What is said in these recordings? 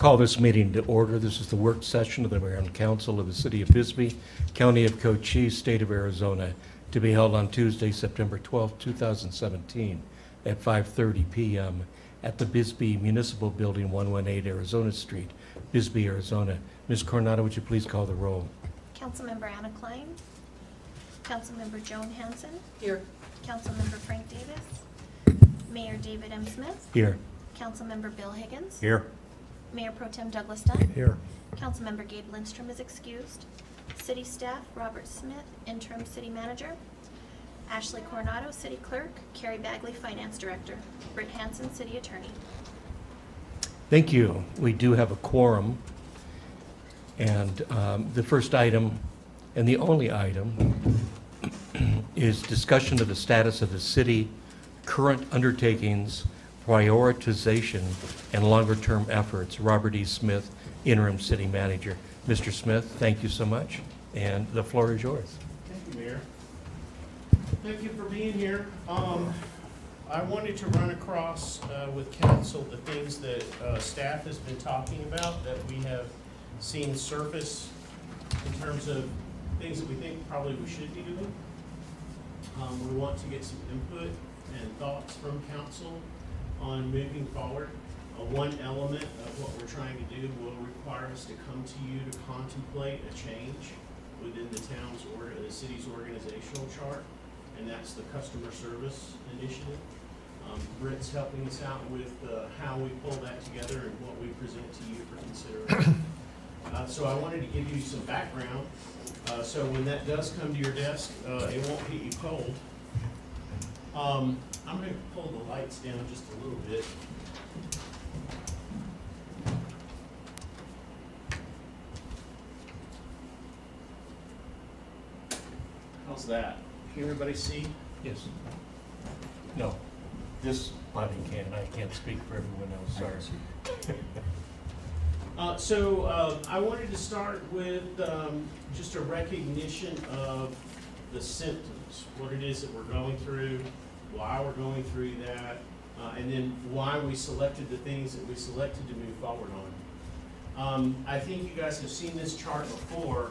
Call this meeting to order. This is the work session of the Mayor and Council of the City of Bisbee, County of Cochise, State of Arizona, to be held on Tuesday, September 12, 2017, at 5:30 PM at the Bisbee Municipal Building, 118 Arizona Street, Bisbee, Arizona. Ms. Coronado, would you please call the roll? Councilmember Anna Klein. Councilmember Joan Hanson. Here. Councilmember Frank Davis. Mayor David M. Smith. Here. Councilmember Bill Higgins. Here. Mayor Pro Tem Douglas Dunn. Here. Councilmember Gabe Lindstrom is excused. City staff, Robert Smith, interim city manager. Ashley Coronado, city clerk. Carrie Bagley, finance director. Britt Hanson, city attorney. Thank you. We do have a quorum. And um, the first item, and the only item, is discussion of the status of the city current undertakings, prioritization, and longer-term efforts. Robert E. Smith, interim city manager. Mr. Smith, thank you so much, and the floor is yours. Thank you, Mayor. Thank you for being here. Um, I wanted to run across, uh, with council the things that, uh, staff has been talking about that we have seen surface in terms of things that we think probably we should be doing. Um, we want to get some input and thoughts from council on moving forward. Uh, one element of what we're trying to do will require us to come to you to contemplate a change within the town's or, the city's organizational chart, and that's the customer service initiative. Um, Britt's helping us out with, uh, how we pull that together and what we present to you for consideration. Uh, so I wanted to give you some background, uh, so when that does come to your desk, uh, it won't hit you cold. Um, I'm gonna pull the lights down just a little bit. How's that? Can everybody see? Yes. No, this body can, I can't speak for everyone else, sorry. Uh, so, uh, I wanted to start with, um, just a recognition of the symptoms, what it is that we're going through, why we're going through that, uh, and then why we selected the things that we selected to move forward on. Um, I think you guys have seen this chart before.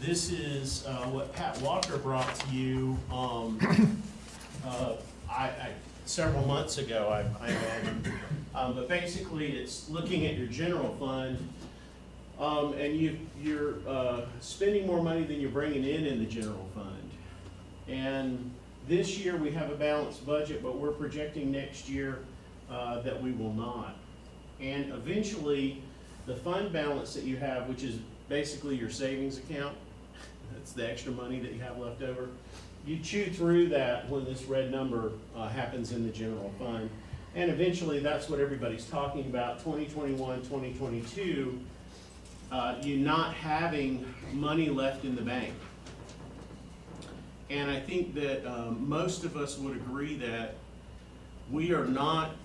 This is, uh, what Pat Walker brought to you, um, uh, I, I, several months ago, I, I imagine. Um, but basically, it's looking at your general fund, um, and you, you're, uh, spending more money than you're bringing in in the general fund. And this year, we have a balanced budget, but we're projecting next year, uh, that we will not. And eventually, the fund balance that you have, which is basically your savings account, that's the extra money that you have left over, you chew through that when this red number, uh, happens in the general fund. And eventually, that's what everybody's talking about, 2021, 2022, uh, you not having money left in the bank. And I think that, um, most of us would agree that we are not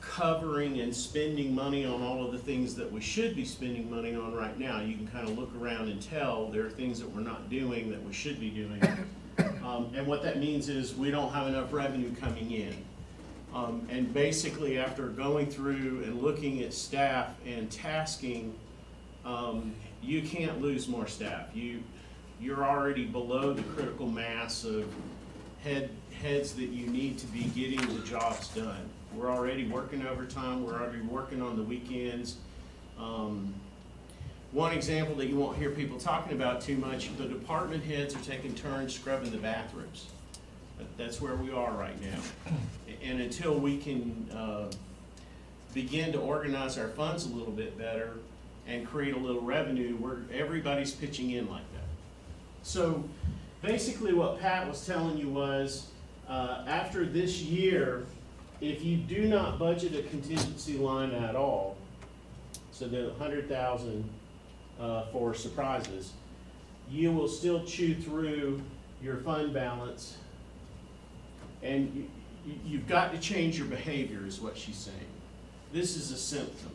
covering and spending money on all of the things that we should be spending money on right now. You can kind of look around and tell there are things that we're not doing that we should be doing. Um, and what that means is we don't have enough revenue coming in. Um, and basically, after going through and looking at staff and tasking, um, you can't lose more staff. You, you're already below the critical mass of head, heads that you need to be getting the jobs done. We're already working overtime, we're already working on the weekends. Um, one example that you won't hear people talking about too much, the department heads are taking turns scrubbing the bathrooms. That's where we are right now. And until we can, uh, begin to organize our funds a little bit better and create a little revenue, we're, everybody's pitching in like that. So basically what Pat was telling you was, uh, after this year, if you do not budget a contingency line at all, so the hundred thousand, uh, for surprises, you will still chew through your fund balance. And you, you've got to change your behavior, is what she's saying. This is a symptom.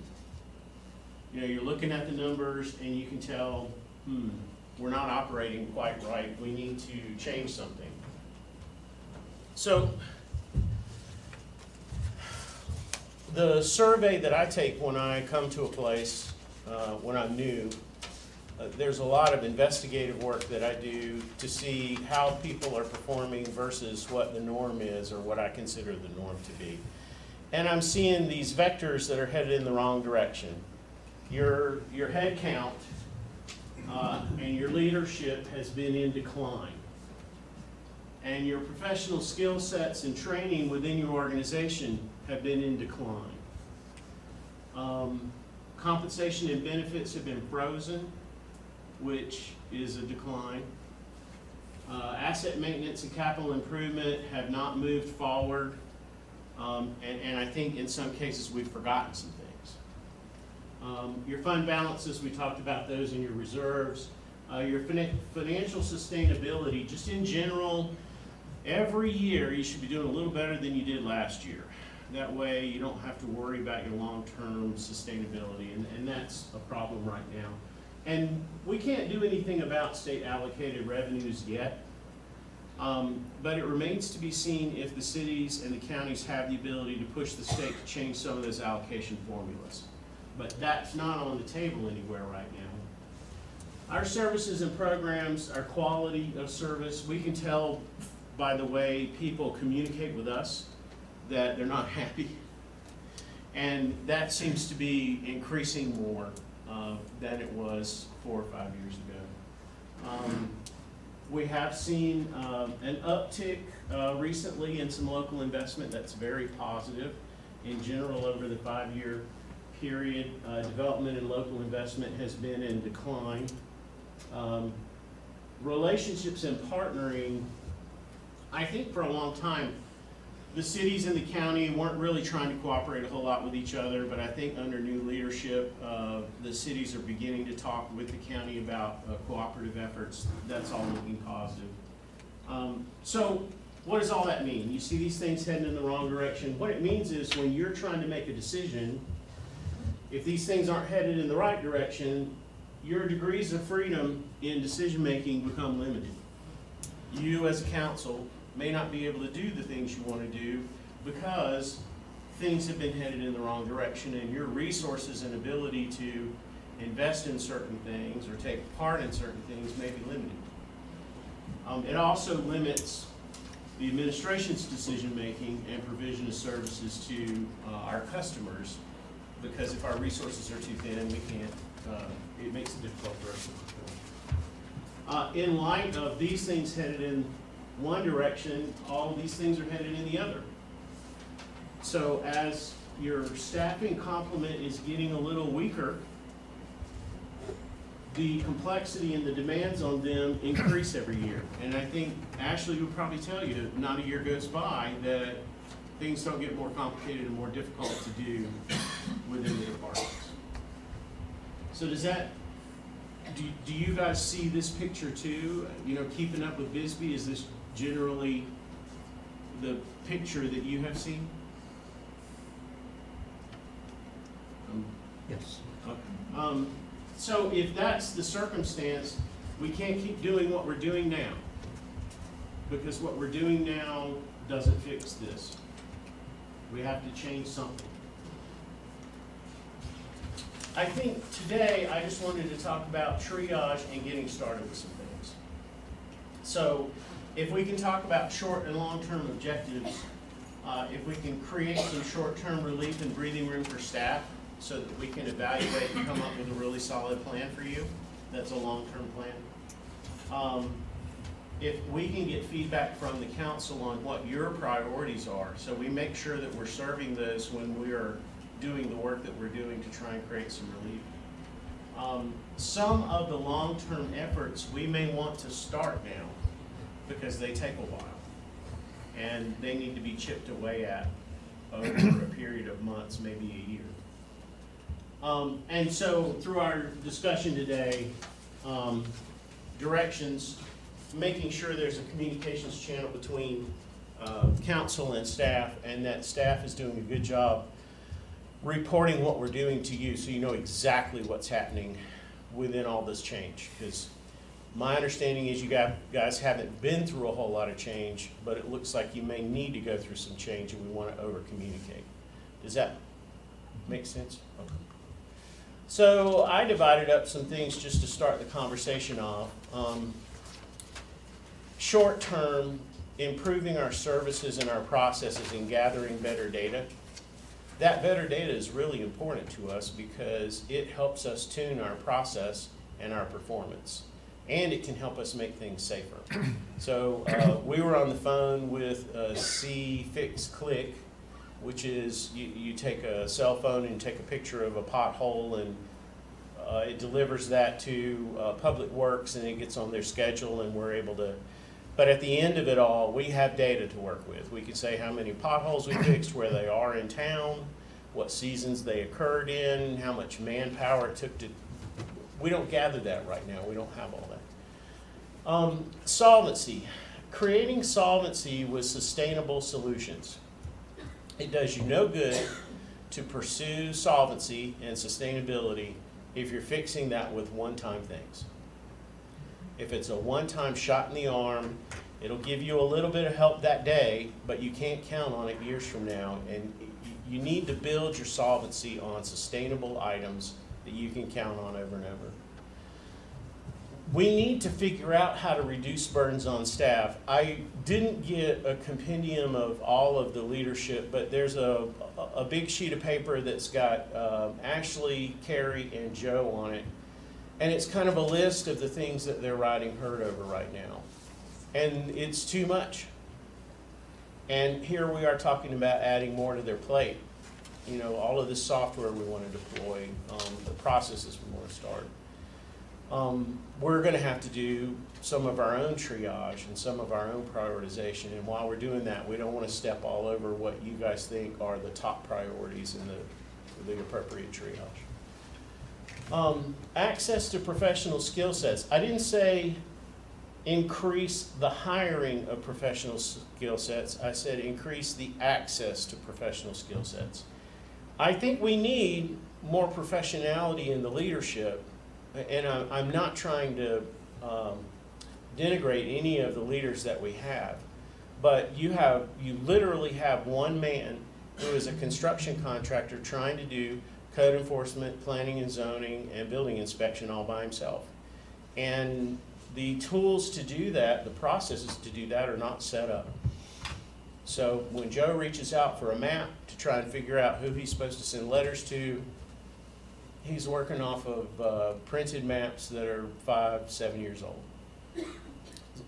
You know, you're looking at the numbers and you can tell, hmm, we're not operating quite right, we need to change something. So, the survey that I take when I come to a place uh, when I'm new, uh, there's a lot of investigative work that I do to see how people are performing versus what the norm is or what I consider the norm to be. And I'm seeing these vectors that are headed in the wrong direction. Your, your head count uh, and your leadership has been in decline. And your professional skill sets and training within your organization have been in decline. Um, Compensation and benefits have been frozen, which is a decline. Uh, Asset maintenance and capital improvement have not moved forward. Um, And, and I think in some cases, we've forgotten some things. Um, Your fund balances, we talked about those in your reserves. Uh, Your fina- financial sustainability, just in general, every year, you should be doing a little better than you did last year. That way, you don't have to worry about your long-term sustainability, and, and that's a problem right now. And we can't do anything about state allocated revenues yet. Um, but it remains to be seen if the cities and the counties have the ability to push the state to change some of those allocation formulas. But that's not on the table anywhere right now. Our services and programs, our quality of service, we can tell by the way people communicate with us that they're not happy. And that seems to be increasing more uh, than it was four or five years ago. Um, We have seen um, an uptick uh, recently in some local investment that's very positive. In general, over the five-year period, uh, development and local investment has been in decline. Um, Relationships and partnering, I think for a long time, the cities and the county weren't really trying to cooperate a whole lot with each other, but I think under new leadership, uh, the cities are beginning to talk with the county about uh, cooperative efforts. That's all looking positive. Um, So what does all that mean? You see these things heading in the wrong direction. What it means is when you're trying to make a decision, if these things aren't headed in the right direction, your degrees of freedom in decision-making become limited. You as a council may not be able to do the things you want to do because things have been headed in the wrong direction and your resources and ability to invest in certain things or take part in certain things may be limited. Um, it also limits the administration's decision-making and provision of services to, uh, our customers because if our resources are too thin, we can't, uh, it makes it difficult for us to. Uh, in light of these things headed in one direction, all these things are headed in the other. So as your staffing complement is getting a little weaker, the complexity and the demands on them increase every year. And I think Ashley would probably tell you, not a year goes by that things don't get more complicated and more difficult to do within the departments. So does that, do, do you guys see this picture too? You know, keeping up with Bisbee, is this generally the picture that you have seen? Um, Yes. um, so if that's the circumstance, we can't keep doing what we're doing now. Because what we're doing now doesn't fix this. We have to change something. I think today, I just wanted to talk about triage and getting started with some things. So if we can talk about short and long-term objectives, uh, if we can create some short-term relief and breathing room for staff so that we can evaluate and come up with a really solid plan for you, that's a long-term plan. Um, if we can get feedback from the council on what your priorities are, so we make sure that we're serving those when we are doing the work that we're doing to try and create some relief. Um, some of the long-term efforts, we may want to start now, because they take a while. And they need to be chipped away at over a period of months, maybe a year. Um, and so through our discussion today, um, directions, making sure there's a communications channel between, uh, council and staff, and that staff is doing a good job reporting what we're doing to you, so you know exactly what's happening within all this change. Because my understanding is you guys haven't been through a whole lot of change, but it looks like you may need to go through some change, and we want to over-communicate. Does that make sense? Okay. So I divided up some things just to start the conversation off. Um, short term, improving our services and our processes and gathering better data. That better data is really important to us because it helps us tune our process and our performance. And it can help us make things safer. So uh, we were on the phone with uh, C Fix Click, which is you, you take a cell phone and take a picture of a pothole and uh, it delivers that to uh, Public Works and it gets on their schedule and we're able to. But at the end of it all, we have data to work with. We can say how many potholes we fixed, where they are in town, what seasons they occurred in, how much manpower it took to. We don't gather that right now. We don't have all that. Um, solvency. Creating solvency with sustainable solutions. It does you no good to pursue solvency and sustainability if you're fixing that with one-time things. If it's a one-time shot in the arm, it'll give you a little bit of help that day, but you can't count on it years from now. And you need to build your solvency on sustainable items that you can count on over and over. We need to figure out how to reduce burdens on staff. I didn't get a compendium of all of the leadership, but there's a, a, big sheet of paper that's got um, Ashley, Carrie, and Joe on it. And it's kind of a list of the things that they're riding herd over right now. And it's too much. And here we are talking about adding more to their plate. You know, all of this software we want to deploy, um, the processes we want to start. Um, we're gonna have to do some of our own triage and some of our own prioritization. And while we're doing that, we don't want to step all over what you guys think are the top priorities in the, the appropriate triage. Um, access to professional skill sets. I didn't say increase the hiring of professional skill sets. I said increase the access to professional skill sets. I think we need more professionality in the leadership, and I'm, not trying to um, denigrate any of the leaders that we have, but you have you literally have one man who is a construction contractor trying to do code enforcement, planning and zoning, and building inspection all by himself. And the tools to do that, the processes to do that are not set up. So when Joe reaches out for a map to try and figure out who he's supposed to send letters to, he's working off of uh, printed maps that are five, seven years old.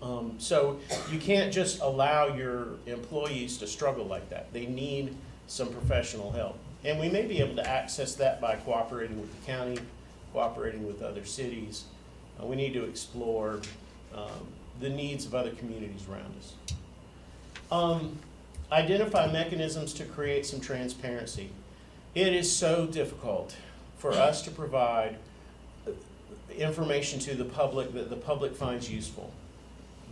Um, so you can't just allow your employees to struggle like that. They need some professional help. And we may be able to access that by cooperating with the county, cooperating with other cities. Uh, we need to explore um, the needs of other communities around us. Um, identify mechanisms to create some transparency. It is so difficult for us to provide information to the public that the public finds useful.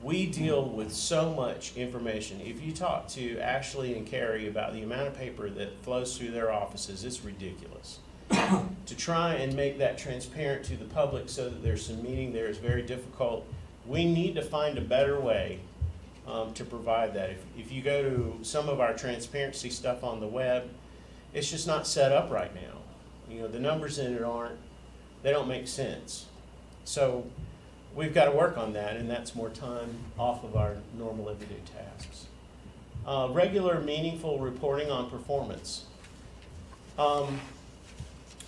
We deal with so much information. If you talk to Ashley and Carrie about the amount of paper that flows through their offices, it's ridiculous. to try and make that transparent to the public so that there's some meaning there is very difficult. We need to find a better way um, to provide that. If, if you go to some of our transparency stuff on the web, it's just not set up right now. You know, the numbers in it aren't, they don't make sense. So we've got to work on that, and that's more time off of our normal everyday tasks. Uh, regular, meaningful reporting on performance. Um,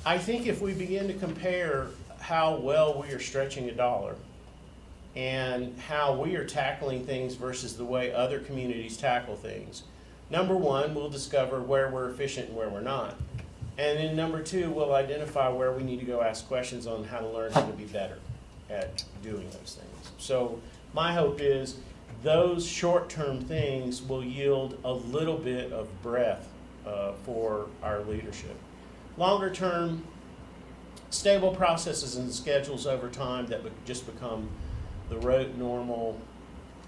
I think if we begin to compare how well we are stretching a dollar and how we are tackling things versus the way other communities tackle things, number one, we'll discover where we're efficient and where we're not. And then number two, we'll identify where we need to go ask questions on how to learn how to be better at doing those things. So my hope is those short-term things will yield a little bit of breath uh, for our leadership. Longer term, stable processes and schedules over time that would just become the rote normal.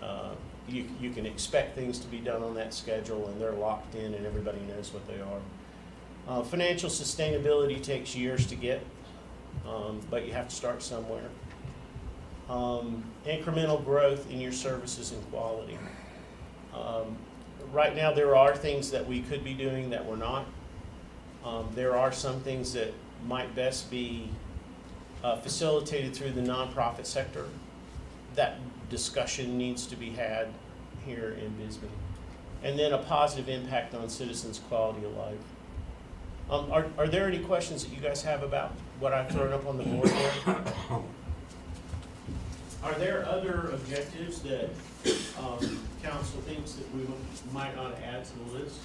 Uh, you, you can expect things to be done on that schedule and they're locked in and everybody knows what they are. Uh, financial sustainability takes years to get, um, but you have to start somewhere. Um, incremental growth in your services and quality. Um, right now, there are things that we could be doing that we're not. Um, there are some things that might best be uh, facilitated through the nonprofit sector. That discussion needs to be had here in Bisbee. And then a positive impact on citizens' quality of life. Um, are, are there any questions that you guys have about what I've thrown up on the board there? Are there other objectives that, um, council thinks that we might not add to the list?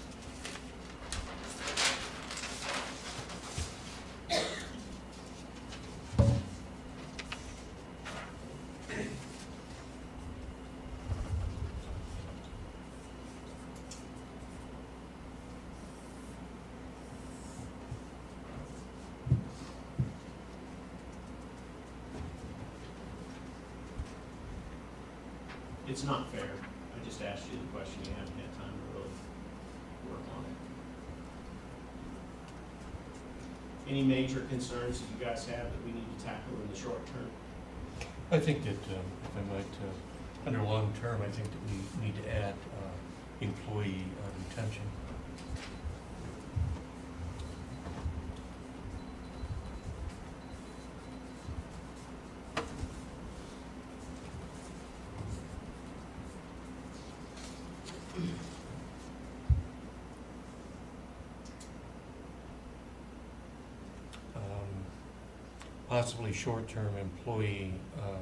It's not fair. I just asked you the question, you haven't had time to really work on it. Any major concerns that you guys have that we need to tackle in the short term? I think that, um, if I might, uh, under long-term, I think that we need to add uh, employee uh, retention. Um, Possibly short-term employee um,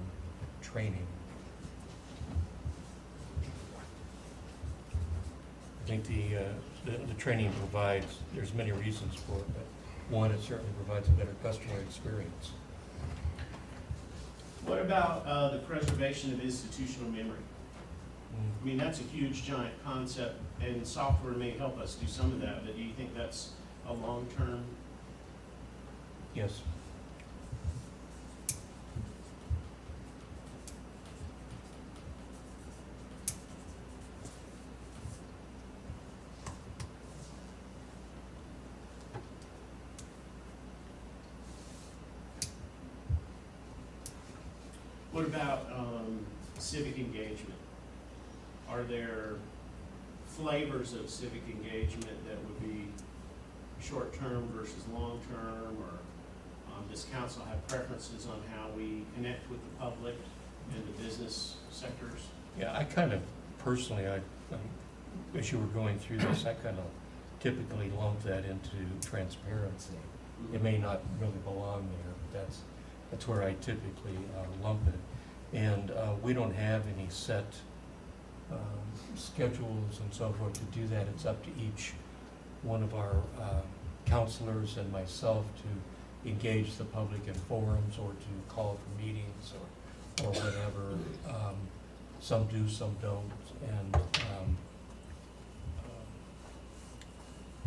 training. I think the, uh, the, the training provides, there's many reasons for it, but one, it certainly provides a better customer experience. What about, uh, the preservation of institutional memory? I mean, that's a huge giant concept, and software may help us do some of that, but do you think that's a long-term? Yes. What about, um, civic engagement? Are there of civic engagement that would be short-term versus long-term, or, um, does council have preferences on how we connect with the public and the business sectors? Yeah, I kind of, personally, I, um, as you were going through this, I kind of typically lump that into transparency. It may not really belong there, but that's, that's where I typically uh, lump it. And uh, we don't have any set um, schedules and so forth to do that. It's up to each one of our uh, counselors and myself to engage the public in forums or to call for meetings or, or whatever. Um, Some do, some don't, and um, um,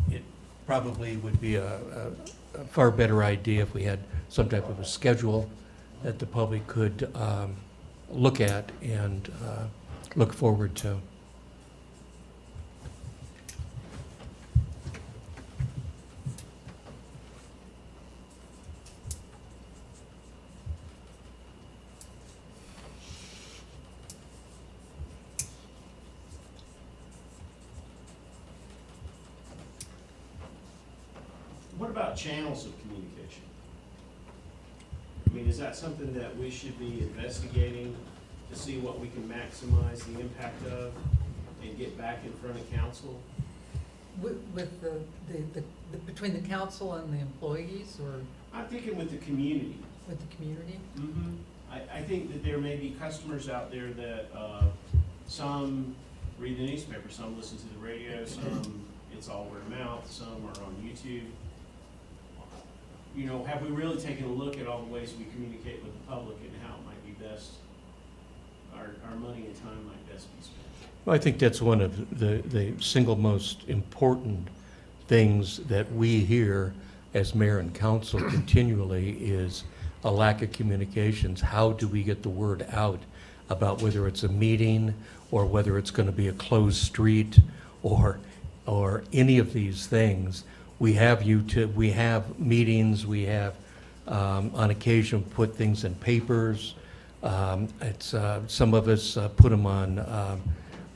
it probably would be a, a a far better idea if we had some type of a schedule that the public could um, look at and uh, look forward to. What about channels of communication? I mean, is that something that we should be investigating see what we can maximize the impact of and get back in front of council? With, with the, the, the, the- between the council and the employees or I'm thinking with the community. with the community? Mm-hmm. I, I think that there may be customers out there that, uh, some read the newspaper, some listen to the radio, some, it's all word of mouth, some are on YouTube. You know, have we really taken a look at all the ways we communicate with the public and how it might be best, our, our money and time might best be spent? Well, I think that's one of the, the single most important things that we hear as mayor and council continually is a lack of communications. How do we get the word out about whether it's a meeting or whether it's going to be a closed street or, or any of these things? We have YouTube, we have meetings, we have, um, on occasion, put things in papers. Um, It's, uh, some of us uh, put them on um,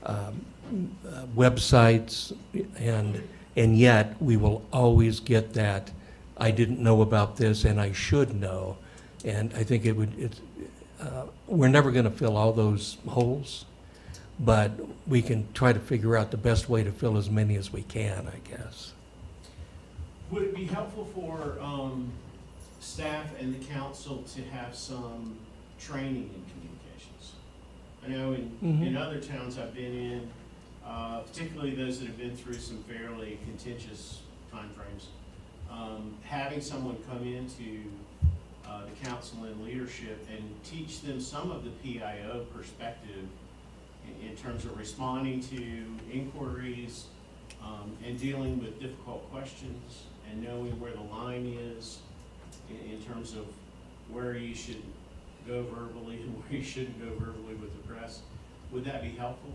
um, uh, websites, and, and yet, we will always get that I didn't know about this and I should know. And I think it would, it's, uh, we're never gonna fill all those holes, but we can try to figure out the best way to fill as many as we can, I guess. Would it be helpful for, um, staff and the council to have some training in communications? I know in, in Mhm. other towns I've been in, uh, particularly those that have been through some fairly contentious timeframes, um, having someone come into, uh, the council and leadership and teach them some of the PIO perspective in, in terms of responding to inquiries, um, and dealing with difficult questions and knowing where the line is in, in terms of where you should go verbally and where you shouldn't go verbally with the press. Would that be helpful?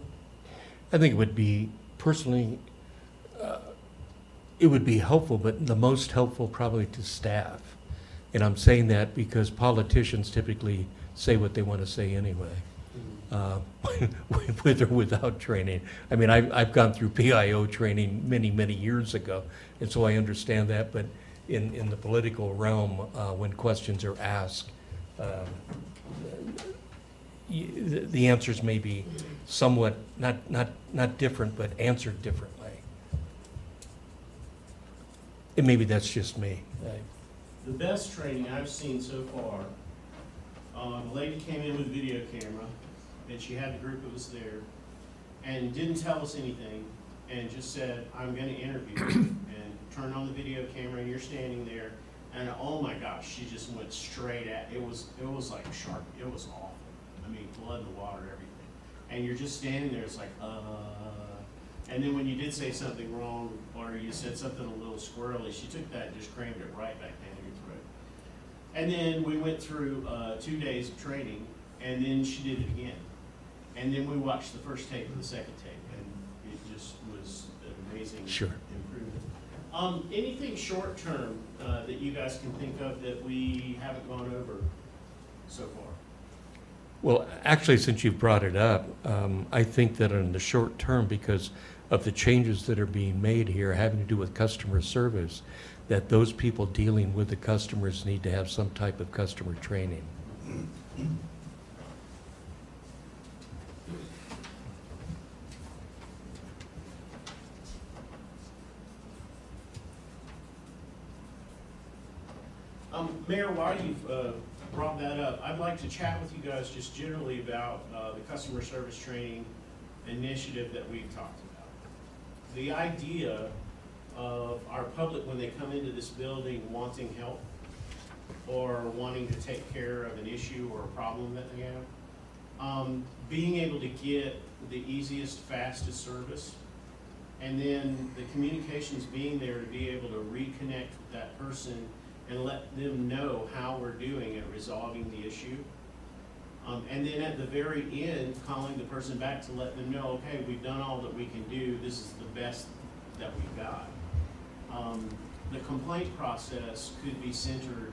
I think it would be, personally, uh, it would be helpful, but the most helpful probably to staff. And I'm saying that because politicians typically say what they want to say anyway, uh, with or without training. I mean, I've, I've gone through PIO training many, many years ago, and so I understand that, but in, in the political realm, uh, when questions are asked, um, y- the the answers may be somewhat, not, not, not different, but answered differently. And maybe that's just me. I- The best training I've seen so far, um, a lady came in with a video camera, and she had the group of us there, and didn't tell us anything, and just said, I'm gonna interview you, and turned on the video camera, and you're standing there, and oh my gosh, she just went straight at, it was, it was like sharp, it was awful. I mean, blood the water, everything. And you're just standing there, it's like, uh, and then when you did say something wrong, or you said something a little squirrely, she took that and just crammed it right back down your throat. And then we went through, uh, two days of training, and then she did it again. And then we watched the first tape and the second tape, and it just was an amazing Sure. improvement. Um, anything short-term, uh, that you guys can think of that we haven't gone over so far? Well, actually, since you've brought it up, um, I think that in the short term, because of the changes that are being made here having to do with customer service, that those people dealing with the customers need to have some type of customer training. Um, Mayor, while you've, uh, brought that up, I'd like to chat with you guys just generally about, uh, the customer service training initiative that we've talked about. The idea of our public, when they come into this building wanting help or wanting to take care of an issue or a problem that they have, um, being able to get the easiest, fastest service, and then the communications being there to be able to reconnect with that person and let them know how we're doing at resolving the issue. Um, and then at the very end, calling the person back to let them know, okay, we've done all that we can do, this is the best that we've got. Um, the complaint process could be centered,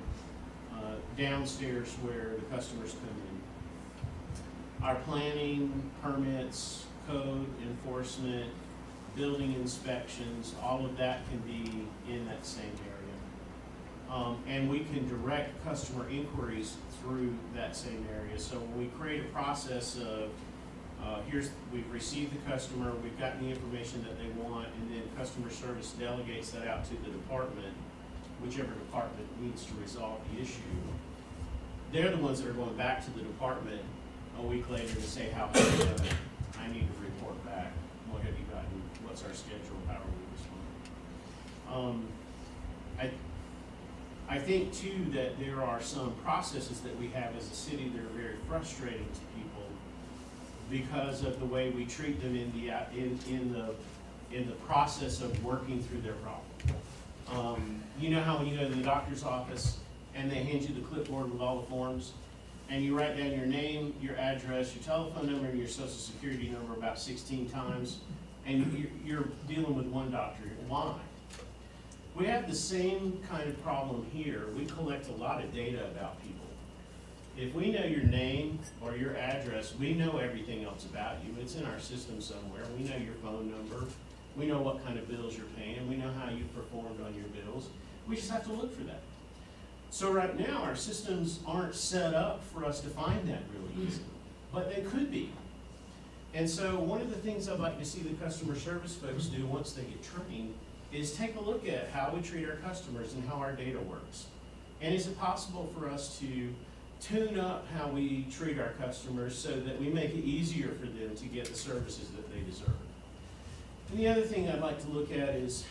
uh, downstairs where the customers come in. Our planning, permits, code enforcement, building inspections, all of that can be in that same area. Um, and we can direct customer inquiries through that same area. So we create a process of, uh, here's, we've received the customer, we've gotten the information that they want, and then customer service delegates that out to the department, whichever department needs to resolve the issue. They're the ones that are going back to the department a week later to say, how? I need to report back, what have you gotten, what's our schedule, how are we responding? Um, I, I think too that there are some processes that we have as a city that are very frustrating to people because of the way we treat them in the, uh, in, in the, in the process of working through their problem. Um, you know how when you go to the doctor's office and they hand you the clipboard with all the forms? And you write down your name, your address, your telephone number, and your social security number about sixteen times, and you're, you're dealing with one doctor, why? We have the same kind of problem here. We collect a lot of data about people. If we know your name or your address, we know everything else about you. It's in our system somewhere. We know your phone number. We know what kind of bills you're paying. We know how you performed on your bills. We just have to look for that. So right now, our systems aren't set up for us to find that really mm-hmm. easily, but they could be. And so one of the things I'd like to see the customer service folks do once they get trained is take a look at how we treat our customers and how our data works. And is it possible for us to tune up how we treat our customers so that we make it easier for them to get the services that they deserve? And the other thing I'd like to look at is,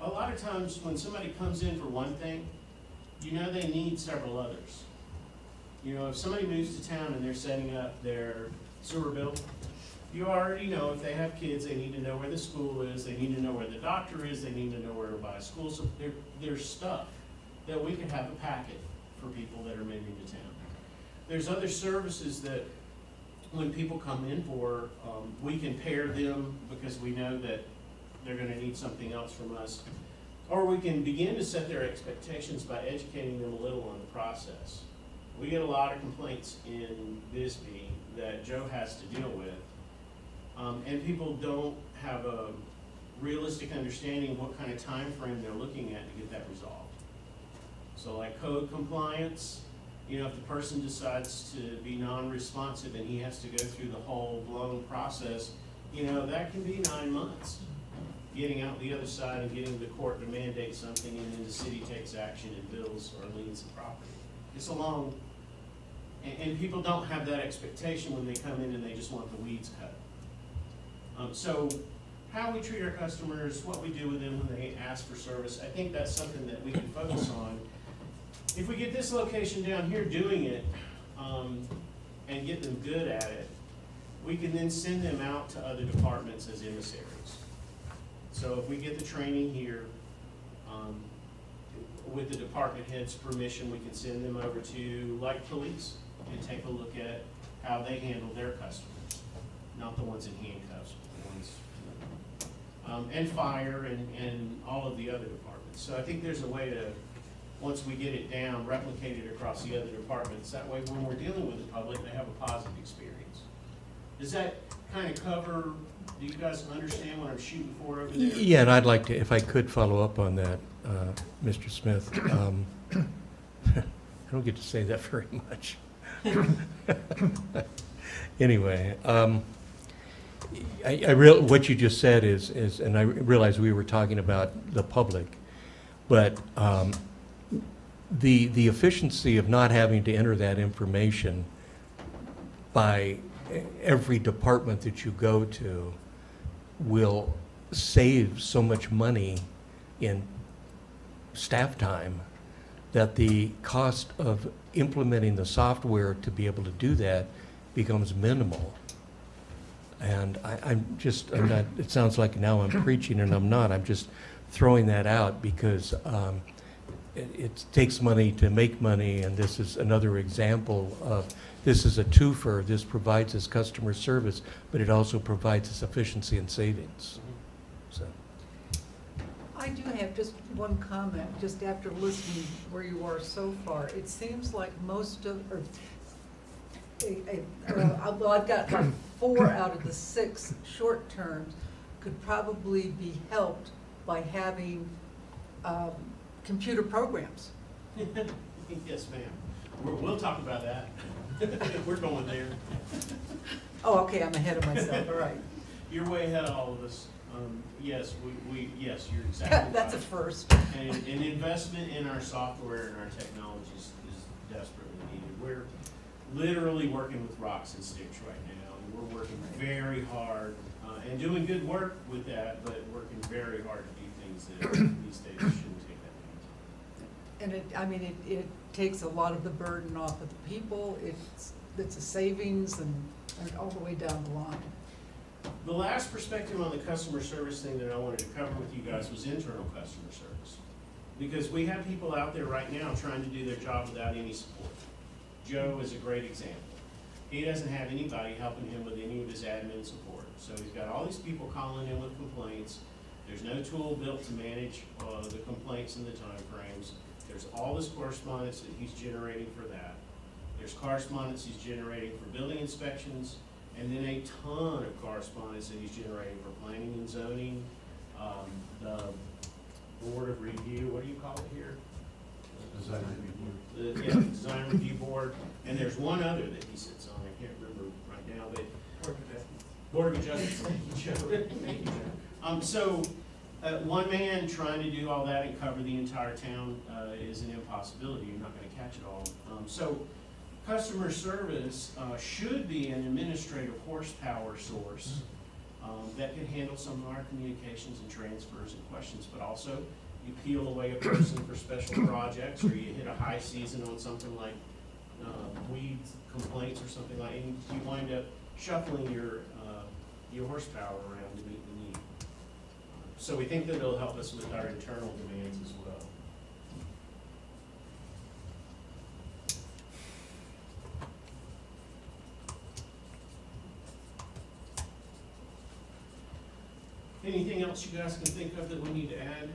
a lot of times when somebody comes in for one thing, you know they need several others. You know, if somebody moves to town and they're setting up their sewer bill, you already know if they have kids, they need to know where the school is, they need to know where the doctor is, they need to know where to buy school, so there, there's stuff that we can have a packet for people that are moving to town. There's other services that, when people come in for, um, we can pair them because we know that they're gonna need something else from us. Or we can begin to set their expectations by educating them a little on the process. We get a lot of complaints in Bisbee that Joe has to deal with. Um, and people don't have a realistic understanding of what kind of time frame they're looking at to get that resolved. So like code compliance, you know, if the person decides to be non-responsive and he has to go through the whole blown process, you know, that can be nine months. Getting out the other side and getting the court to mandate something and then the city takes action and bills or liens the property. It's a long, and, and people don't have that expectation when they come in and they just want the weeds cut. Um, so how we treat our customers, what we do with them when they ask for service, I think that's something that we can focus on. If we get this location down here doing it, um, and get them good at it, we can then send them out to other departments as emissaries. So if we get the training here, um, with the department head's permission, we can send them over to, like, police, and take a look at how they handle their customers, not the ones in handcuffs, but the ones, you know, um, and fire and, and all of the other departments. So I think there's a way to, once we get it down, replicate it across the other departments. That way, when we're dealing with the public, they have a positive experience. Does that kind of cover, do you guys understand what I'm shooting for over there? Yeah, and I'd like to, if I could follow up on that, uh, Mr. Smith. Um, I don't get to say that very much. Anyway, um, I, I real, what you just said is, is, and I realize we were talking about the public, but um, the, the efficiency of not having to enter that information by every department that you go to will save so much money in staff time that the cost of implementing the software to be able to do that becomes minimal. And I, I'm just, I'm not, it sounds like now I'm preaching and I'm not, I'm just throwing that out because um, it, it takes money to make money and this is another example of, this is a twofer, this provides us customer service, but it also provides us efficiency and savings, so. I do have just one comment, just after listening where you are so far. It seems like most of, or, a- uh, well, I've got like four out of the six short terms could probably be helped by having um, computer programs. Yes, ma'am. We're, we'll talk about that. We're going there. Oh, okay, I'm ahead of myself, all right. You're way ahead of all of us. Um, yes, we, we, yes, you're exactly right. That's a first. And, and investment in our software and our technologies is desperately needed. We're literally working with rocks and sticks right now. and We're working very hard, uh, and doing good work with that, but working very hard to do things that these days shouldn't take that long. And it, I mean, it, it takes a lot of the burden off of the people. It's, it's a savings and, and all the way down the line. The last perspective on the customer service thing that I wanted to cover with you guys was internal customer service. Because we have people out there right now trying to do their job without any support. Joe is a great example. He doesn't have anybody helping him with any of his admin support. So he's got all these people calling in with complaints. There's no tool built to manage, uh, the complaints and the timeframes. There's all this correspondence that he's generating for that. There's correspondence he's generating for building inspections, and then a ton of correspondence that he's generating for planning and zoning, um, the board of review, what do you call it here? Design review The, yeah, design review board, and there's one other that he sits on, I can't remember right now, but. Board of Adjustments, thank you, Joe. Thank you, Joe. Um, so, uh, one man trying to do all that and cover the entire town, uh, is an impossibility, you're not gonna catch it all. Um, so, customer service, uh, should be an administrative horsepower source, um, that can handle some of our communications and transfers and questions, but also you peel away a person for special projects, or you hit a high season on something like, uh, weeds complaints or something like, and you wind up shuffling your, uh, your horsepower around to meet the need. So we think that it'll help us with our internal demands as well. Anything else you guys can think of that we need to add?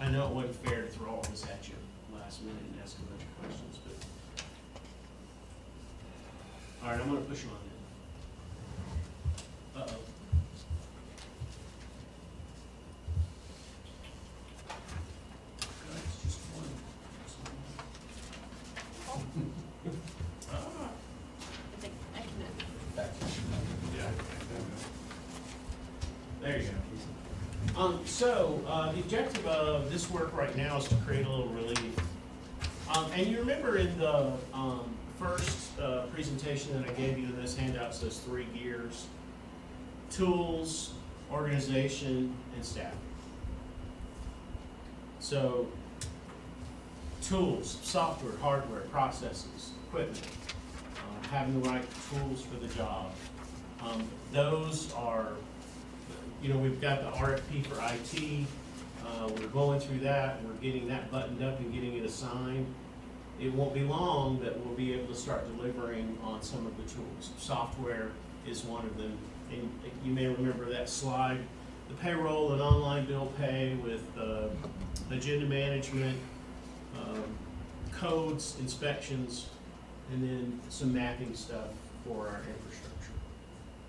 I know it wasn't fair to throw all this at you last minute and ask a bunch of questions, but. All right, I'm gonna push you on it. Uh-oh. God, it's just one. Ah. I think I can do it. There you go. Um, so, uh, the objective of this work right now is to create a little relief. Um, and you remember in the, um, first, uh, presentation that I gave you in this handouts, says three gears? Tools, organization, and staff. So, tools, software, hardware, processes, equipment, uh, having the right tools for the job. Um, those are you know, we've got the RFP for IT, uh, we're going through that, and we're getting that buttoned up and getting it assigned. It won't be long that we'll be able to start delivering on some of the tools. Software is one of them, and you may remember that slide, the payroll and online bill pay with, uh, agenda management, um, codes, inspections, and then some mapping stuff for our infrastructure.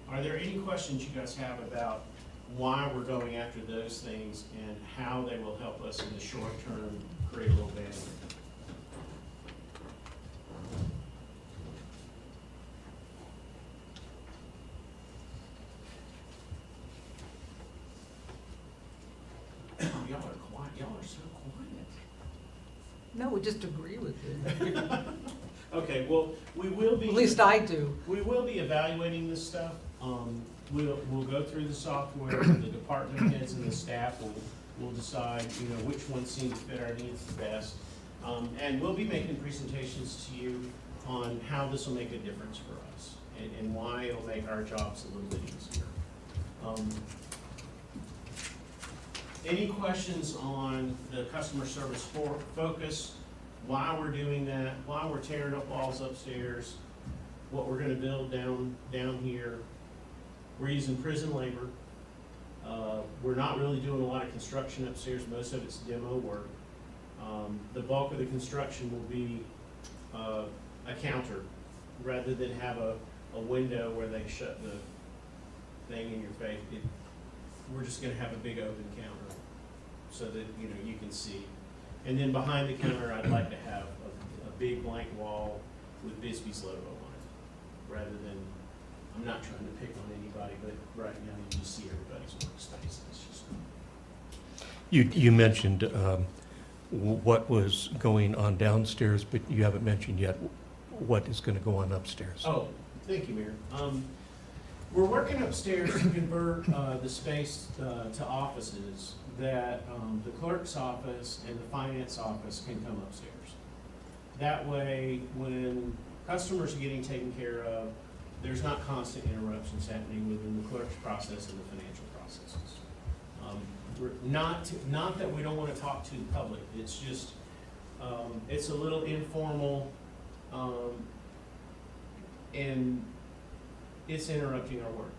Are there any questions you guys have about why we're going after those things and how they will help us in the short term create a little bandwidth? Y'all are quiet, y'all are so quiet. No, we just agree with you. Okay, well, we will be. At least I do. We will be evaluating this stuff. Um, we'll, we'll go through the software, the department heads and the staff will, will decide, you know, which one seems to fit our needs the best. Um, and we'll be making presentations to you on how this will make a difference for us and, and why it'll make our jobs a little bit easier. Um, Any questions on the customer service for, focus, why we're doing that, why we're tearing up walls upstairs, what we're gonna build down, down here. We're using prison labor. Uh, we're not really doing a lot of construction upstairs, most of it's demo work. Um, the bulk of the construction will be, uh, a counter, rather than have a, a window where they shut the thing in your face. It, we're just gonna have a big open counter, so that, you know, you can see. And then behind the counter, I'd like to have a, a big blank wall with Bisbee's logo on it, rather than, I'm not trying to pick on anybody, but right now you just see everybody's workspace, it's just. You, you mentioned um, what was going on downstairs, but you haven't mentioned yet what is going to go on upstairs. Oh, thank you, Mayor. Um, we're working upstairs to convert, uh, the space, uh, to offices that, um, the clerk's office and the finance office can come upstairs. That way, when customers are getting taken care of, there's not constant interruptions happening within the clerk's process and the financial processes. Um, not, to- not that we don't wanna talk to the public, it's just, um, it's a little informal, um, and it's interrupting our work.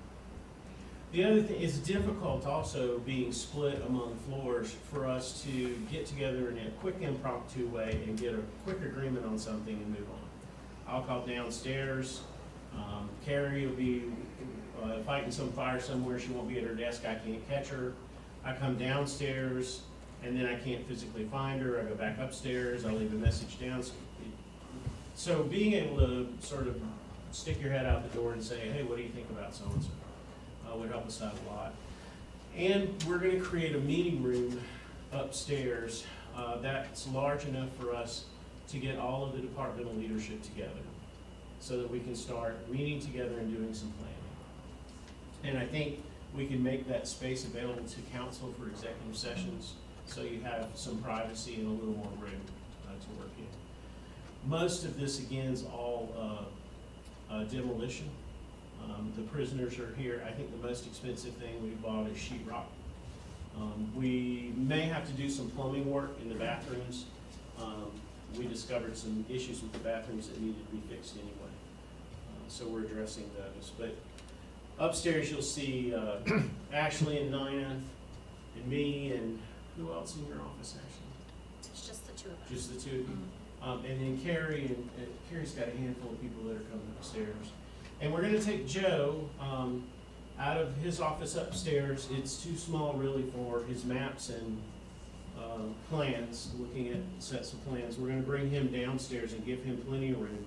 The other thing, it's difficult also being split among floors for us to get together in a quick impromptu way and get a quick agreement on something and move on. I'll call downstairs, Um, Carrie will be uh, fighting some fire somewhere, she won't be at her desk, I can't catch her. I come downstairs, and then I can't physically find her, I go back upstairs, I leave a message down. So being able to sort of stick your head out the door and say, hey, what do you think about so-and-so, uh, would help us out a lot. And we're gonna create a meeting room upstairs, uh, that's large enough for us to get all of the departmental leadership together, so that we can start meeting together and doing some planning. And I think we can make that space available to council for executive sessions, so you have some privacy and a little more room uh, to work in. Most of this, again, is all uh, uh, demolition. Um, The prisoners are here. I think the most expensive thing we bought is sheetrock. Um, We may have to do some plumbing work in the bathrooms. Um, We discovered some issues with the bathrooms that needed to be fixed anyway. Uh, So we're addressing those. But upstairs, you'll see uh, Ashley and Nina and me and who else in your office, Ashley? It's just the two of us. Just the two of you? Um, and then Carrie, and, and Carrie's got a handful of people that are coming upstairs. And we're gonna take Joe, um, out of his office upstairs, it's too small really for his maps and, uh, plans, looking at sets of plans. We're gonna bring him downstairs and give him plenty of room.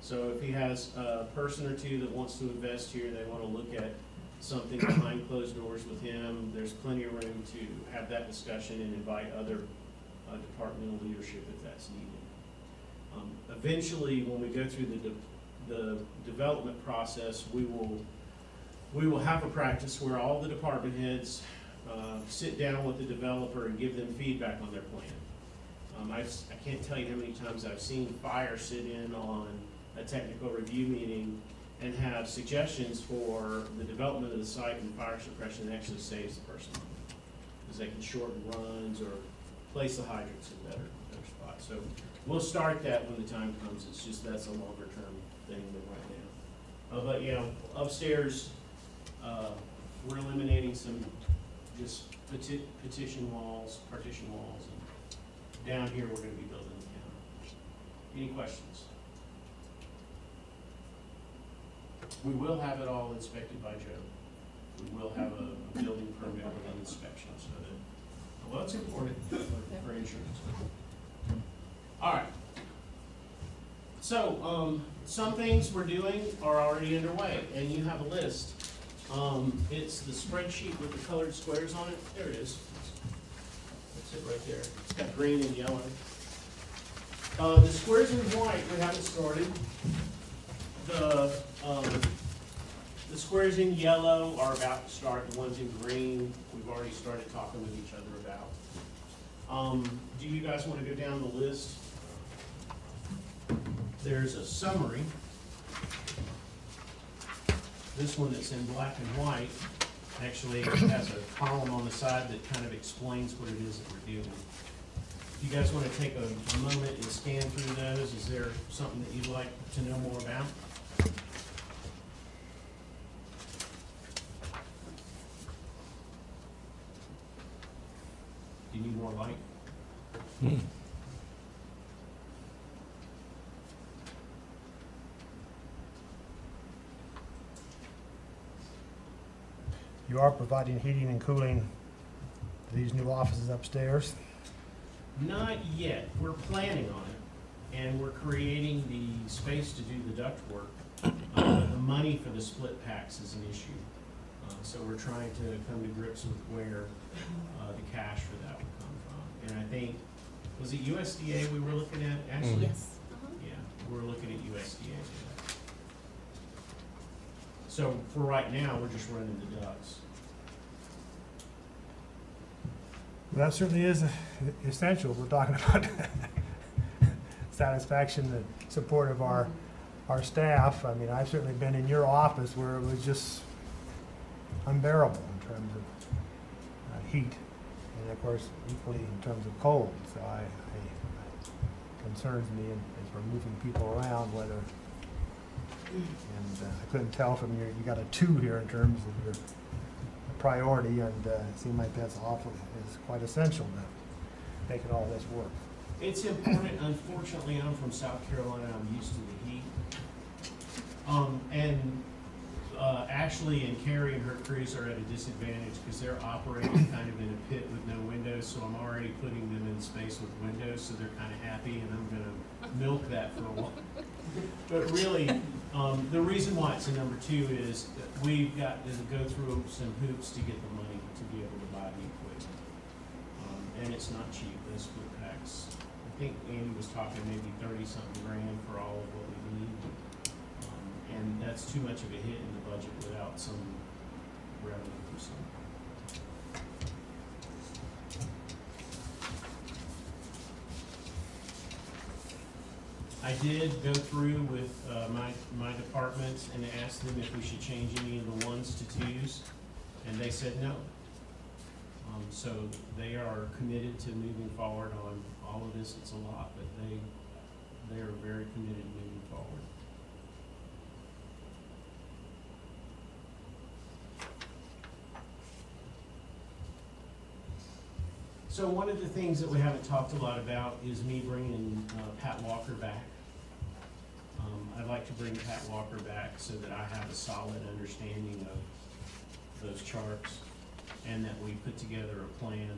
So if he has a person or two that wants to invest here, they wanna look at something behind closed doors with him, there's plenty of room to have that discussion and invite other uh, departmental leadership if that's needed. Um, Eventually, when we go through the, de- the development process, we will, we will have a practice where all the department heads uh, sit down with the developer and give them feedback on their plan. Um, I've, I can't tell you how many times I've seen fire sit in on a technical review meeting and have suggestions for the development of the site and fire suppression that actually saves the person. Because they can shorten runs or place the hydrants in better, better spots. So we'll start that when the time comes, it's just that's a longer term thing than right now. Uh, but, you know, upstairs, uh, we're eliminating some just peti- petition walls, partition walls, and down here, we're gonna be building the counter. Any questions? We will have it all inspected by Joe. We will have a, a building permit with an inspection, so that, well, it's important for, for insurance. All right. So, um, some things we're doing are already underway, and you have a list. Um, it's the spreadsheet with the colored squares on it, there it is. That's it right there, it's got green and yellow. Uh, the squares in white, we haven't started. The, um, the squares in yellow are about to start, the ones in green, we've already started talking with each other about. Um, do you guys wanna go down the list? There's a summary. This one that's in black and white actually has a column on the side that kind of explains what it is that we're doing. If you guys wanna take a moment and scan through those, is there something that you'd like to know more about? Do you need more light? Hmm. You are providing heating and cooling to these new offices upstairs? Not yet, we're planning on it, and we're creating the space to do the ductwork. Uh, The money for the split packs is an issue, Uh, so we're trying to come to grips with where uh, the cash for that would come from. And I think, was it USDA we were looking at, Actually, Yes. Mhm. Yeah, we're looking at USDA for that. So for right now, we're just running the ducks. That certainly is essential. We're talking about satisfaction and support of our, our staff. I mean, I've certainly been in your office where it was just unbearable in terms of uh, heat, and of course equally in terms of cold. So I, I it concerns me as we're moving people around whether, and uh, I couldn't tell from your, you got a two here in terms of your priority, and uh, it seemed like that's awful, is quite essential to making all this work. It's important, unfortunately, I'm from South Carolina, I'm used to the heat. Um, and, uh, Ashley and Carrie and her crews are at a disadvantage because they're operating kind of in a pit with no windows, so I'm already putting them in space with windows, so they're kind of happy, and I'm gonna milk that for a while. But really, um, the reason why it's a number two is that we've got to go through some hoops to get the money to be able to buy the equipment. Um, and it's not cheap, those split packs. I think Andy was talking maybe thirty-something grand for all of what we need. Um, And that's too much of a hit in the budget without some revenue from some. I did go through with, uh, my, my departments and asked them if we should change any of the ones to twos, and they said no. Um, so they are committed to moving forward on all of this, it's a lot, but they, they are very committed to moving forward. So one of the things that we haven't talked a lot about is me bringing uh, Pat Walker back. I'd like to bring Pat Walker back so that I have a solid understanding of those charts and that we put together a plan,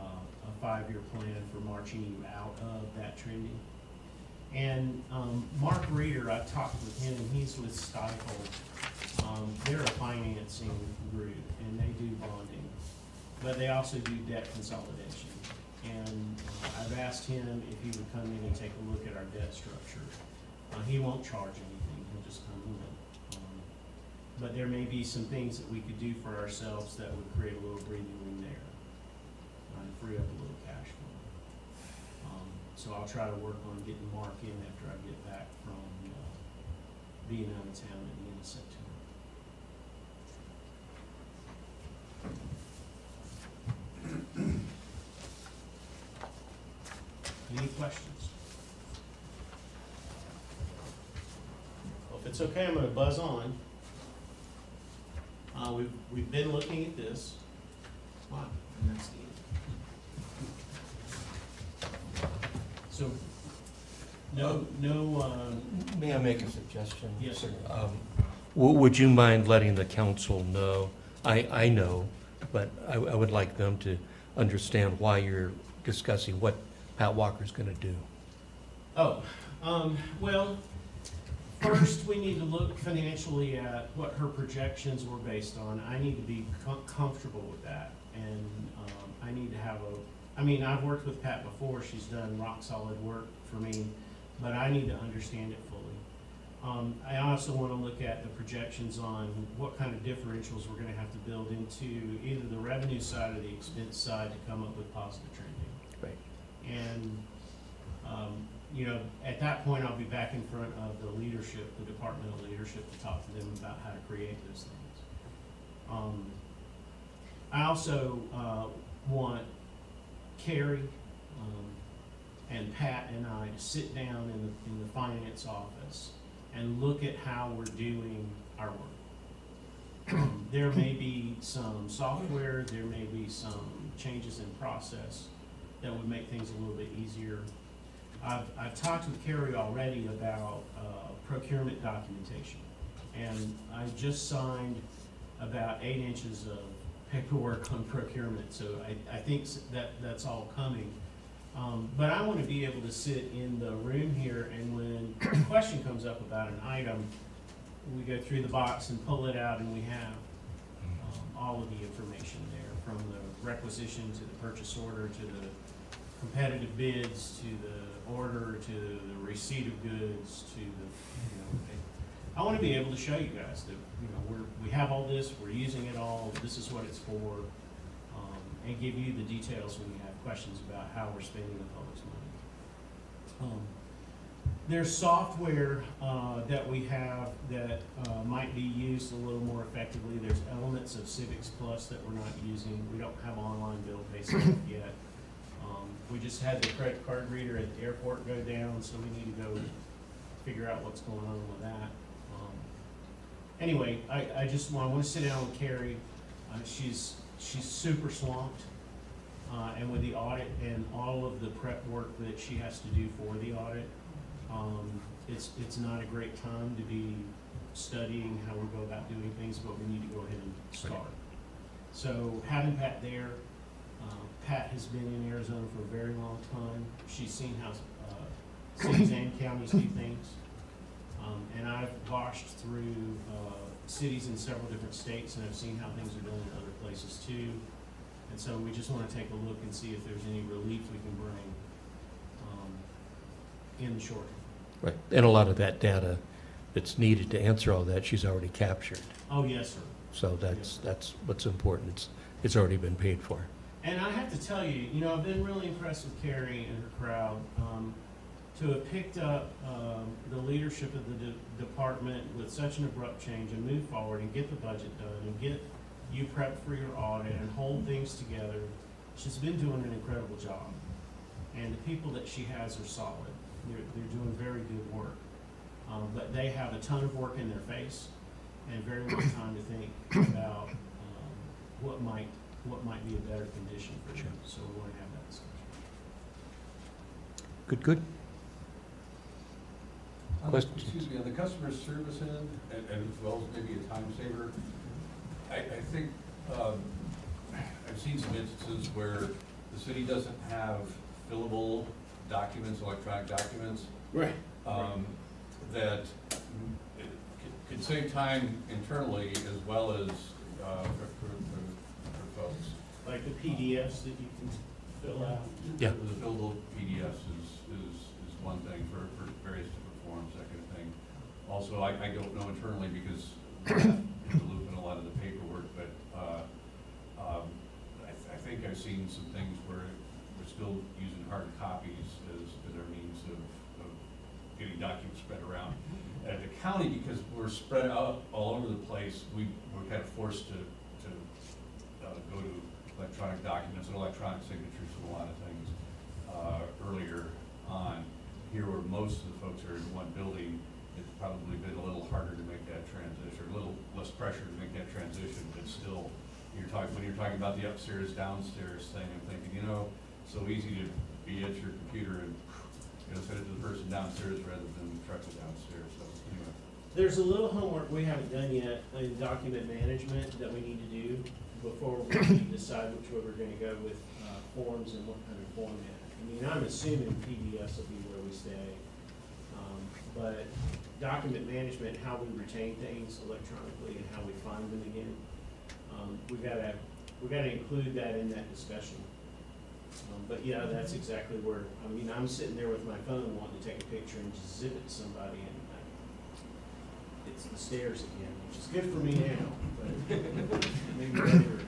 uh, a five-year plan for marching you out of that trending. And, um, Mark Reeder, I talked with him, he's with Stifel. Um, they're a financing group, and they do bonding, but they also do debt consolidation. And uh, I've asked him if he would come in and take a look at our debt structure. Uh, he won't charge anything, he'll just come in. Um, But there may be some things that we could do for ourselves that would create a little breathing room there. uh, And free up a little cash flow. Um, So I'll try to work on getting Mark in after I get back from, uh, being out of town at the end of September. Any questions? Well, if it's okay, I'm gonna buzz on. Uh, we've, we've been looking at this. Wow, and that's the end. So, no, no, um, May I make a suggestion? Yes, sir. Um, Would you mind letting the council know, I, I know, but I, I would like them to understand why you're discussing what Pat Walker's gonna do. Oh, um, well, first, we need to look financially at what her projections were based on. I need to be com- comfortable with that, and, um, I need to have a, I mean, I've worked with Pat before, she's done rock-solid work for me, but I need to understand it fully. Um, I also wanna look at the projections on what kind of differentials we're gonna have to build into either the revenue side or the expense side to come up with positive trending. Right. And, um, you know, at that point, I'll be back in front of the leadership, the departmental leadership, to talk to them about how to create those things. Um, I also, uh, want Carrie, um, and Pat and I to sit down in the, in the finance office and look at how we're doing our work. Um, There may be some software, there may be some changes in process that would make things a little bit easier. I've, I've talked with Carrie already about uh, procurement documentation. And I just signed about eight inches of paperwork on procurement, so I, I think that, that's all coming. Um, but I wanna be able to sit in the room here and when a question comes up about an item, we go through the box and pull it out and we have, um, all of the information there, from the requisition to the purchase order, to the competitive bids, to the order, to the receipt of goods, to the, you know, I wanna be able to show you guys that, you know, we're, we have all this, we're using it all, this is what it's for, um, and give you the details when you have questions about how we're spending the public's money. Um, There's software, uh, that we have that, uh, might be used a little more effectively. There's elements of Civics Plus that we're not using. We don't have online bill pay stuff yet. We just had the credit card reader at the airport go down, so we need to go figure out what's going on with that. Um, Anyway, I, I just want, I wanna sit down with Carrie. Uh, she's, she's super swamped. Uh, and with the audit and all of the prep work that she has to do for the audit, um, it's, it's not a great time to be studying how we go about doing things, but we need to go ahead and start. So having Pat there, Pat has been in Arizona for a very long time. She's seen how, uh, cities and counties do things. Um, and I've washed through, uh, cities in several different states and I've seen how things are done in other places too. And so we just wanna take a look and see if there's any relief we can bring, um, in the short term. Right, and a lot of that data that's needed to answer all that, she's already captured. Oh, yes, sir. So that's, that's what's important. It's, it's already been paid for. And I have to tell you, you know, I've been really impressed with Carrie and her crowd. Um, to have picked up, um, the leadership of the de- department with such an abrupt change and move forward and get the budget done and get you prepped for your audit and hold things together. She's been doing an incredible job. And the people that she has are solid. They're, they're doing very good work. Um, but they have a ton of work in their face and very little time to think about, um, what might, what might be a better condition for them. So we want to have that discussion. Good, good. On the- Questions? Excuse me, on the customer service end, and, and as well as maybe a time saver, I, I think, um, I've seen some instances where the city doesn't have fillable documents, electronic documents, Right. um, that it could- could save time internally as well as, uh, for, for, for- for folks. Like the PDFs that you can fill out. Yeah. The billable PDFs is, is, is one thing for, for various different forms, that kind of thing. Also, I, I don't know internally because we're not in the loop in a lot of the paperwork, but, uh, um, I, I think I've seen some things where we're still using hard copies as, as our means of, of getting documents spread around. At the county, because we're spread out all over the place, we, we're kind of forced to, to, uh, go to electronic documents and electronic signatures and a lot of things, uh, earlier on. Here where most of the folks are in one building, it's probably been a little harder to make that transition, a little less pressure to make that transition, but still, you're talking, when you're talking about the upstairs, downstairs thing, I'm thinking, you know, so easy to be at your computer and, you know, send it to the person downstairs rather than truck it downstairs, so anyway. There's a little homework we haven't done yet in document management that we need to do before we decide which way we're gonna go with, uh, forms and what kind of format. I mean, I'm assuming PDFs will be where we stay. Um, but document management, how we retain things electronically and how we find them again, um, we gotta, we gotta include that in that discussion. Um, but yeah, that's exactly where, I mean, I'm sitting there with my phone wanting to take a picture and just zip it to somebody it's the stairs again, which is good for me now, but maybe later.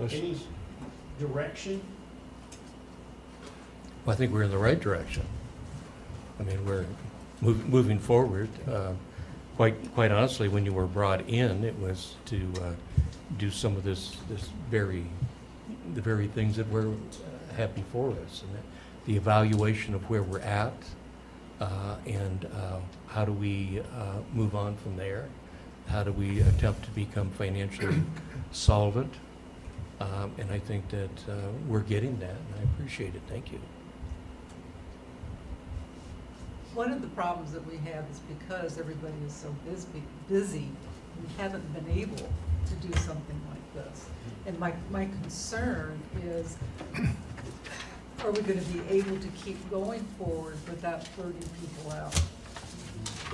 Any direction? Well, I think we're in the right direction. I mean, we're mov- moving forward. Uh, Quite, quite honestly, when you were brought in, it was to uh, do some of this, this very, the very things that we're, uh, have before us. And that- the evaluation of where we're at, uh, and uh, how do we uh, move on from there? How do we attempt to become financially solvent? Um, And I think that uh, we're getting that, and I appreciate it. Thank you. One of the problems that we have is because everybody is so busy, busy, we haven't been able to do something like this. And my, my concern is, are we gonna be able to keep going forward without burning people out?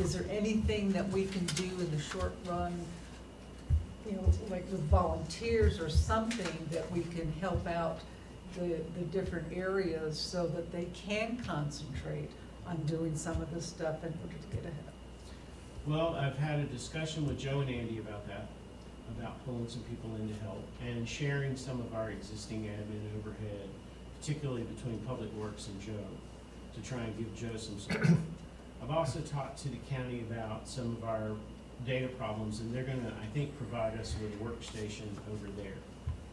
Is there anything that we can do in the short run, you know, like with volunteers or something that we can help out the, the different areas so that they can concentrate on doing some of this stuff in order to get ahead? Well, I've had a discussion with Joe and Andy about that, about pulling some people in to help and sharing some of our existing admin overhead, particularly between Public Works and Joe, to try and give Joe some support. I've also talked to the county about some of our data problems, and they're gonna, I think, provide us with a workstation over there,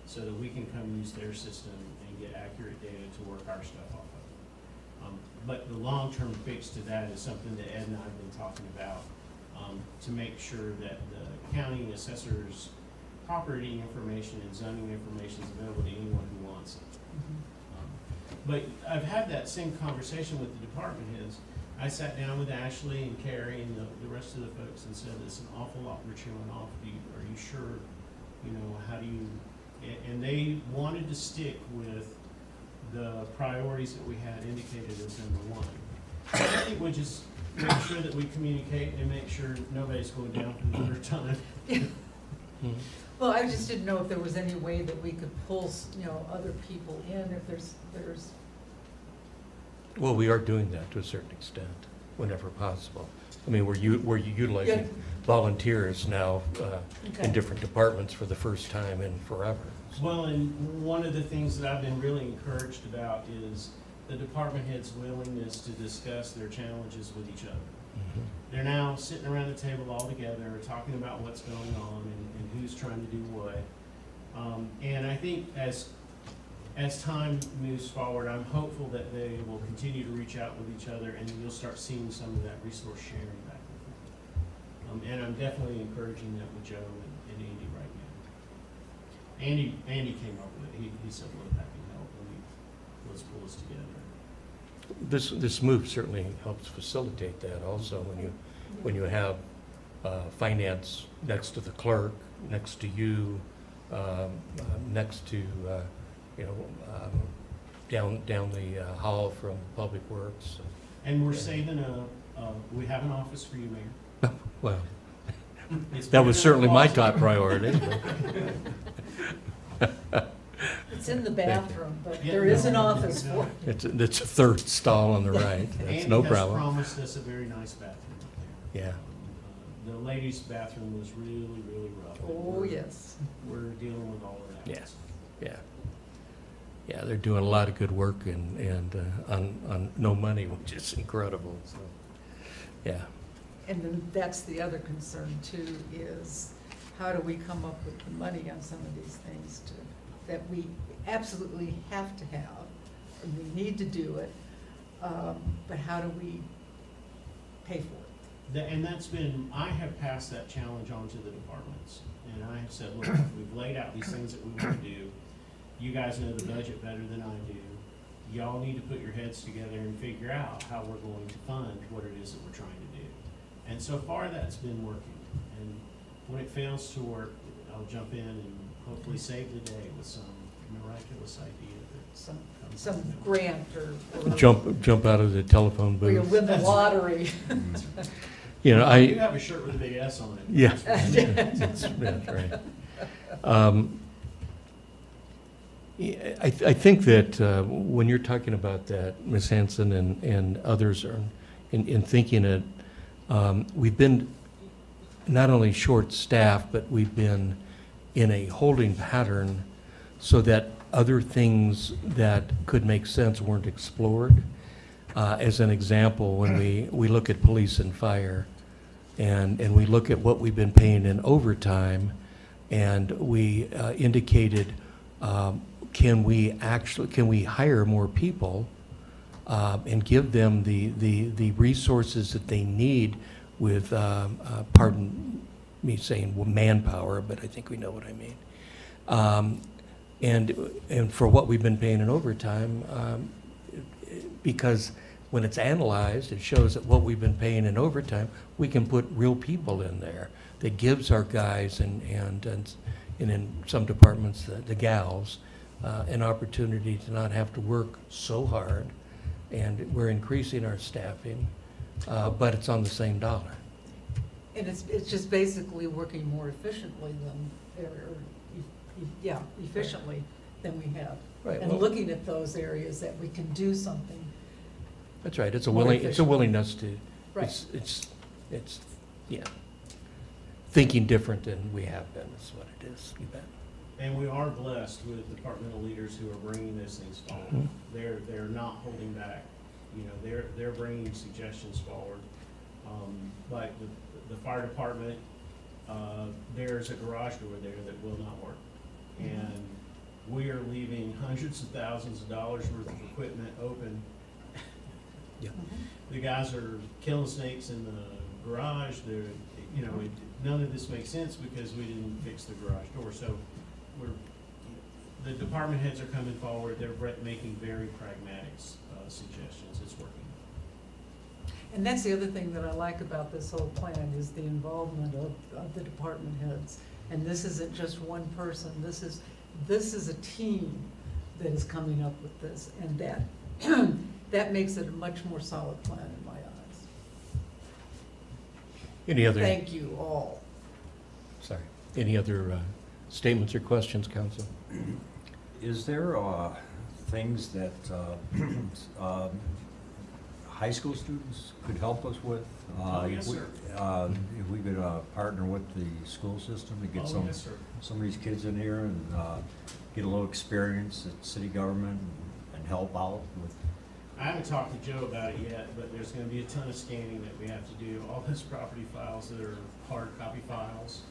so that we can come use their system and get accurate data to work our stuff off of. Um, But the long-term fix to that is something that Ed and I have been talking about, um, to make sure that the county assessor's property information and zoning information is available to anyone who wants it. But I've had that same conversation with the department heads. I sat down with Ashley and Carrie and the, the rest of the folks and said, it's an awful lot we're chewing off. Do you, are you sure? You know, how do you, and, and they wanted to stick with the priorities that we had indicated as number one. I think we just make sure that we communicate and make sure nobody's going down for the third time. Mm-hmm. Well, I just didn't know if there was any way that we could pull, you know, other people in, if there's, there's, Well, we are doing that to a certain extent, whenever possible. I mean, we're u, we're utilizing Yeah. volunteers now, uh, Okay. in different departments for the first time in forever. Well, and one of the things that I've been really encouraged about is the department heads' willingness to discuss their challenges with each other. Mhm. They're now sitting around the table all together, talking about what's going on and, and who's trying to do what. Um, and I think as, as time moves forward, I'm hopeful that they will continue to reach out with each other and you'll start seeing some of that resource sharing back and forth. Um, and I'm definitely encouraging that with Joe and, and Andy right now. Andy, Andy came up with it, he, he said, look, that can help, and we, let's pull this together. This, this move certainly helps facilitate that also, when you, when you have uh, finance next to the clerk, next to you, um, uh, next to, uh, you know, um, down, down the uh, hall from Public Works. And we're saving a, uh, we have an office for you, Mayor. Well, that was certainly my top priority. it's in the bathroom, but there is an office for it. It's, it's a third stall on the right, that's Andy no has problem. promised us a very nice bathroom up. Yeah. Uh, The ladies' bathroom was really, really rough. Oh, We're- yes. We're dealing with all of that. Yeah. Yeah. Yeah, they're doing a lot of good work and, and uh, on, on no money, which is incredible, so, yeah. And then that's the other concern too, is how do we come up with the money on some of these things to, that we absolutely have to have, and we need to do it, um, but how do we pay for it? Tha- And that's been, I have passed that challenge on to the departments. And I have said, look, we've laid out these things that we want to do. You guys know the budget better than I do. Y'all need to put your heads together and figure out how we're going to fund what it is that we're trying to do. And so far, that's been working. And when it fails to work, I'll jump in and hopefully save the day with some miraculous idea that Some, comes. some from them. grant or. or- Jump, jump out of the telephone Or you booth. win the lottery. You know, I. You I, have a shirt with a big S on it. yeah. That's that's right. Um, yeah, I, I think that uh, when you're talking about that, Ms. Hanson and, and others are, in, in thinking it, um, we've been not only short-staffed, but we've been in a holding pattern so that other things that could make sense weren't explored. Uh, As an example, when we, we look at police and fire, and, and we look at what we've been paying in overtime, and we uh, indicated, um, can we actually, can we hire more people um, and give them the, the, the resources that they need with, um, uh, pardon me saying manpower, but I think we know what I mean. Um, And, and for what we've been paying in overtime, um, because when it's analyzed, it shows that what we've been paying in overtime, we can put real people in there that gives our guys and, and, and and in some departments, the the gals, uh, an opportunity to not have to work so hard. And we're increasing our staffing, uh, but it's on the same dollar. And it's, it's just basically working more efficiently than, or, or e- e- yeah, efficiently than we have. Right, And well- looking at those areas that we can do something. That's right, it's a More willing, it's a efficient. willingness to, Right. it's, it's, it's, yeah. Thinking different than we have been is what it is, you bet. And we are blessed with departmental leaders who are bringing those things Mhm. forward. They're, they're not holding back. You know, they're, they're bringing suggestions forward. Um, like the, the fire department, uh, there's a garage door there that will not work. And we are leaving hundreds of thousands of dollars worth of equipment open. Yeah. The guys are killing snakes in the garage, they're, you know, it, none of this makes sense because we didn't fix the garage door, so we're, the department heads are coming forward, they're making very pragmatic, uh, suggestions, it's working. And that's the other thing that I like about this whole plan is the involvement of, of the department heads. And this isn't just one person, this is, this is a team that is coming up with this, and that, that makes it a much more solid plan in my eyes. Any other, Thank you all. sorry, any other uh, statements or questions, council? Is there uh, things that uh, um, high school students could help us with? Uh, Oh, yes, if we- sir. uh, If we could uh, partner with the school system to get Oh, some, yes, some of these kids in here and uh, get a little experience at city government and help out with, I haven't talked to Joe about it yet, but there's gonna be a ton of scanning that we have to do, all those property files that are hard copy files.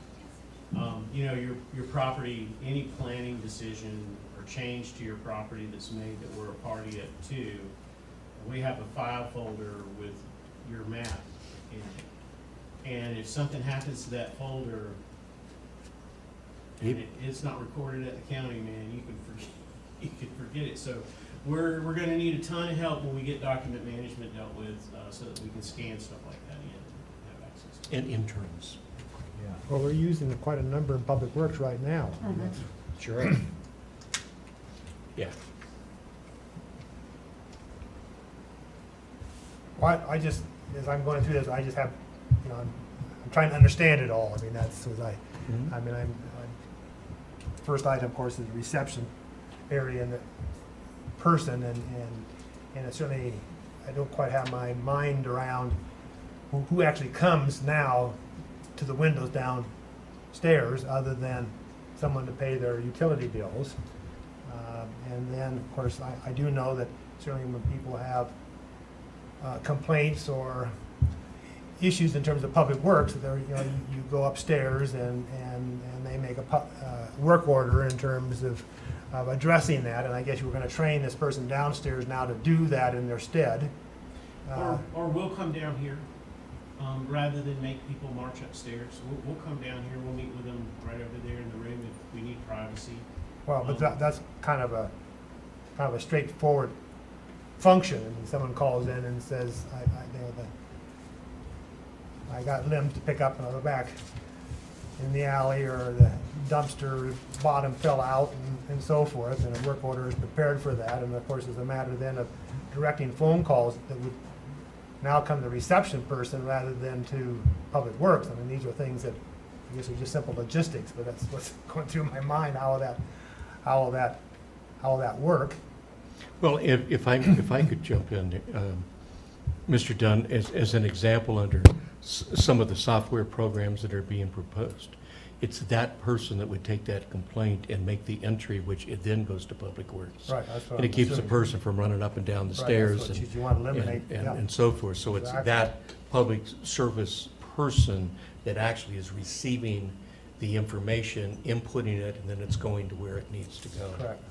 Um, you know, your, your property, any planning decision or change to your property that's made that we're a party to, we have a file folder with your map in it. And if something happens to that folder, and it, it's not recorded at the county, man, you can forget, you can forget it, so we're, we're gonna need a ton of help when we get document management dealt with, uh, so that we can scan stuff like that in and have access to it. And interns. yeah. Well, we're using quite a number in Public Works right now. Sure. Yeah. Well, I I just, as I'm going through this, I just have, you know, I'm, I'm trying to understand it all. I mean, that's, as I, Mhm. I mean, I'm, I'm, first item, of course, is the reception area and the person, and, and, and it's certainly, I don't quite have my mind around who, who actually comes now to the windows downstairs, other than someone to pay their utility bills. Um, And then, of course, I, I do know that certainly when people have uh, complaints or issues in terms of public works, there, you know, you- you go upstairs and, and, and they make a pu- uh, work order in terms of, of addressing that, and I guess you were gonna train this person downstairs now to do that in their stead. Uh, Or, or we'll come down here, um, rather than make people march upstairs, we'll, we'll come down here, we'll meet with them right over there in the room if we need privacy. Well, but that, that's kind of a, kind of a straightforward function, mean, someone calls in and says, I, I, you know, the, I got limbs to pick up and I'll go back in the alley, or the dumpster bottom fell out and, and so forth, and a work order is prepared for that, and of course, it's a matter then of directing phone calls that would now come to the reception person rather than to Public Works, I mean, these are things that, I guess are just simple logistics, but that's what's going through my mind, how will that, how will that, how will that work? Well, if, if I, if I could jump in, um, Mr. Dunn, as, as an example under s- some of the software programs that are being proposed, it's that person that would take that complaint and make the entry, which it then goes to Public Works. Right, that's what And it I'm keeps the assuming. person from running up and down the Right, that's stairs what and, you- to eliminate, and, and- yeah. and so forth. So it's Exactly. that public service person that actually is receiving the information, inputting it, and then it's going to where it needs to go. Correct.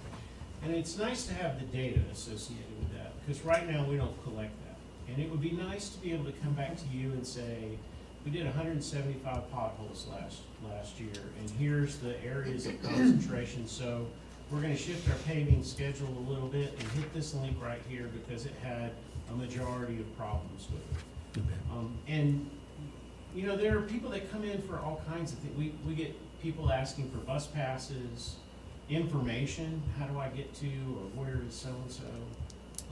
And it's nice to have the data associated with that, because right now, we don't collect that. And it would be nice to be able to come back to you and say, we did hundred and seventy-five potholes last, last year, and here's the areas of concentration, so we're gonna shift our paving schedule a little bit and hit this link right here because it had a majority of problems with it. Um, and, you know, there are people that come in for all kinds of things. We, we get people asking for bus passes, information, how do I get to, or where is so-and-so?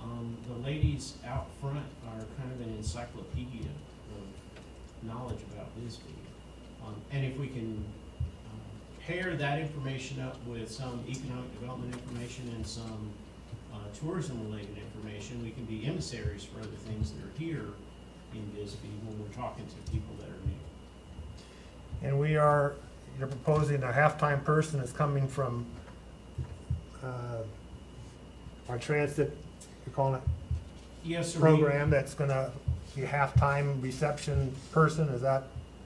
Um, the ladies out front are kind of an encyclopedia of knowledge about Bisbee. Um, and if we can, um, pair that information up with some economic development information and some, uh, tourism-related information, we can be emissaries for other things that are here in Bisbee when we're talking to people that are new. And we are, you're proposing a halftime person is coming from, uh, our transit, you're calling it, Yes, sir. we- program that's gonna be a halftime reception person, is that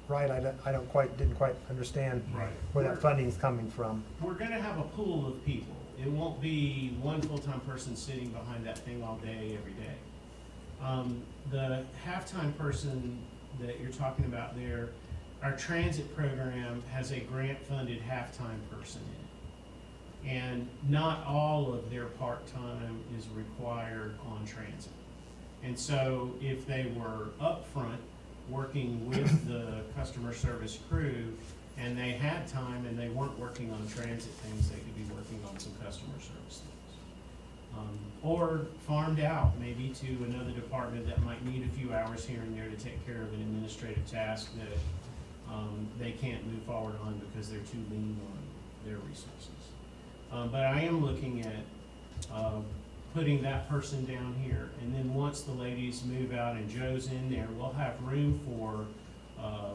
right? I don't, I don't quite, didn't quite understand Right. where that funding's coming from. We're gonna have a pool of people. It won't be one full-time person sitting behind that thing all day, every day. Um, the halftime person that you're talking about there, our transit program has a grant-funded halftime person in it. And not all of their part-time is required on transit. And so if they were upfront, working with the customer service crew, and they had time and they weren't working on transit things, they could be working on some customer service things. Um, Or farmed out, maybe to another department that might need a few hours here and there to take care of an administrative task that um, they can't move forward on because they're too lean on their resources. Um, But I am looking at uh, putting that person down here. And then once the ladies move out and Joe's in there, we'll have room for uh,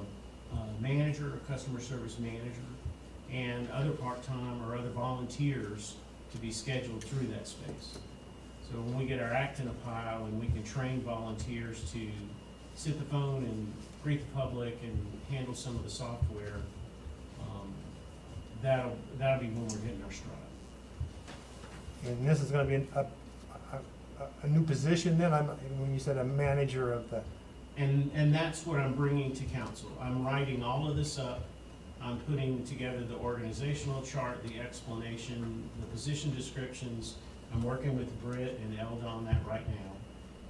a manager, a customer service manager, and other part-time or other volunteers to be scheduled through that space. So when we get our act in a pile and we can train volunteers to sit the phone and greet the public and handle some of the software, um, that'll, that'll be when we're hitting our stride. And this is gonna be a, a, a- a new position then, I'm, when you said a manager of the, And, and that's what I'm bringing to council. I'm writing all of this up. I'm putting together the organizational chart, the explanation, the position descriptions. I'm working with Britt and Elda on that right now.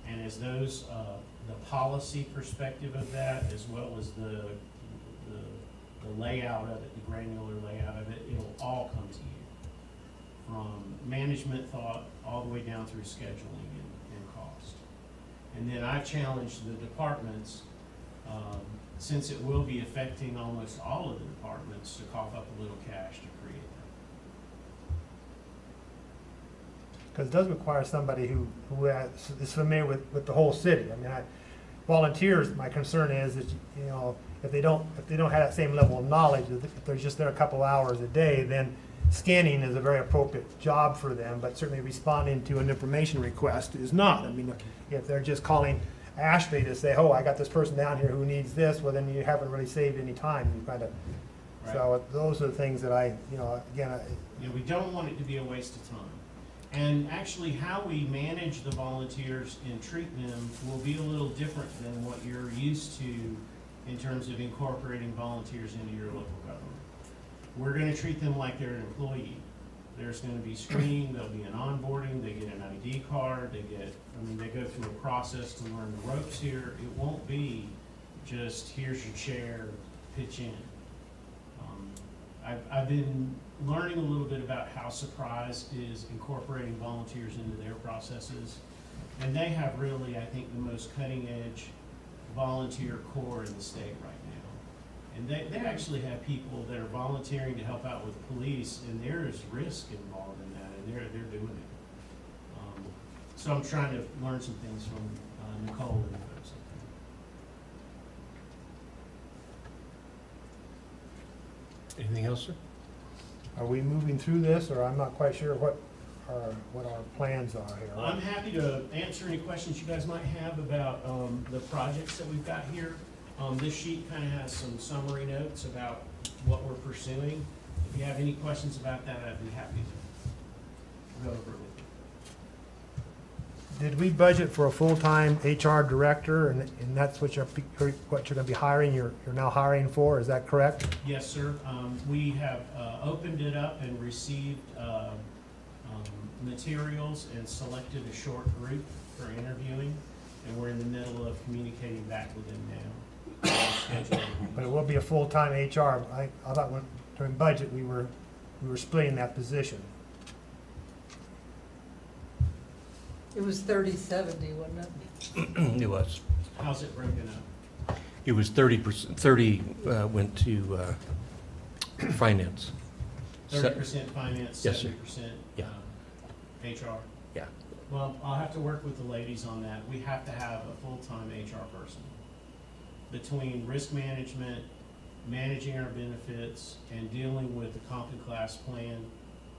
And as those, uh, the policy perspective of that, as well as the, the, the layout of it, the granular layout of it, it'll all come to you. From management thought, all the way down through scheduling and, and cost. And then I challenged the departments, um, since it will be affecting almost all of the departments, to cough up a little cash to create that. because it does require somebody who, who has- is familiar with, with the whole city. I mean, I, volunteers, my concern is that, you know, if they don't, if they don't have that same level of knowledge, if they're just there a couple hours a day, then scanning is a very appropriate job for them, but certainly responding to an information request is not. I mean, if they're just calling Ashley to say, oh, I got this person down here who needs this, well, then you haven't really saved any time. You kind of, so those are the things that I, you know, again, I, know, we don't want it to be a waste of time. And actually, how we manage the volunteers and treat them will be a little different than what you're used to in terms of incorporating volunteers into your local government. We're gonna treat them like they're an employee. There's gonna be screening, there'll be an onboarding, they get an ID card, they get, I mean, they go through a process to learn the ropes here. It won't be just, here's your chair, pitch in. Um, I've, I've been learning a little bit about how Surprise is incorporating volunteers into their processes. And they have really, I think, the most cutting-edge volunteer corps in the state right now. And they, they actually have people that are volunteering to help out with police, and there is risk involved in that, and they're, they're doing it. Um, So I'm trying to learn some things from uh, Nicole and folks. Anything else, sir? are we moving through this, or I'm not quite sure what our, what our plans are here? I'm happy to answer any questions you guys might have about um, the projects that we've got here. Um, This sheet kind of has some summary notes about what we're pursuing. If you have any questions about that, I'd be happy to go over with you. Did we budget for a full-time HR director, and, and that's what you're, what you're gonna be hiring, you're, you're now hiring for, is that correct? Yes, sir. Um, We have uh, opened it up and received uh, um, materials and selected a short group for interviewing, and we're in the middle of communicating back with them now. Scheduling. But it will be a full-time HR, I, I thought when, during budget, we were, we were splitting that position. It was thirty seventy, wasn't it? It was. How's it broken up? It was thirty percent, thirty uh, went to uh, finance. Se- Thirty percent finance, Yes, sir. seventy percent Yeah. HR. Yeah. Well, I'll have to work with the ladies on that. We have to have a full-time HR person. Between risk management, managing our benefits, and dealing with the comp class plan,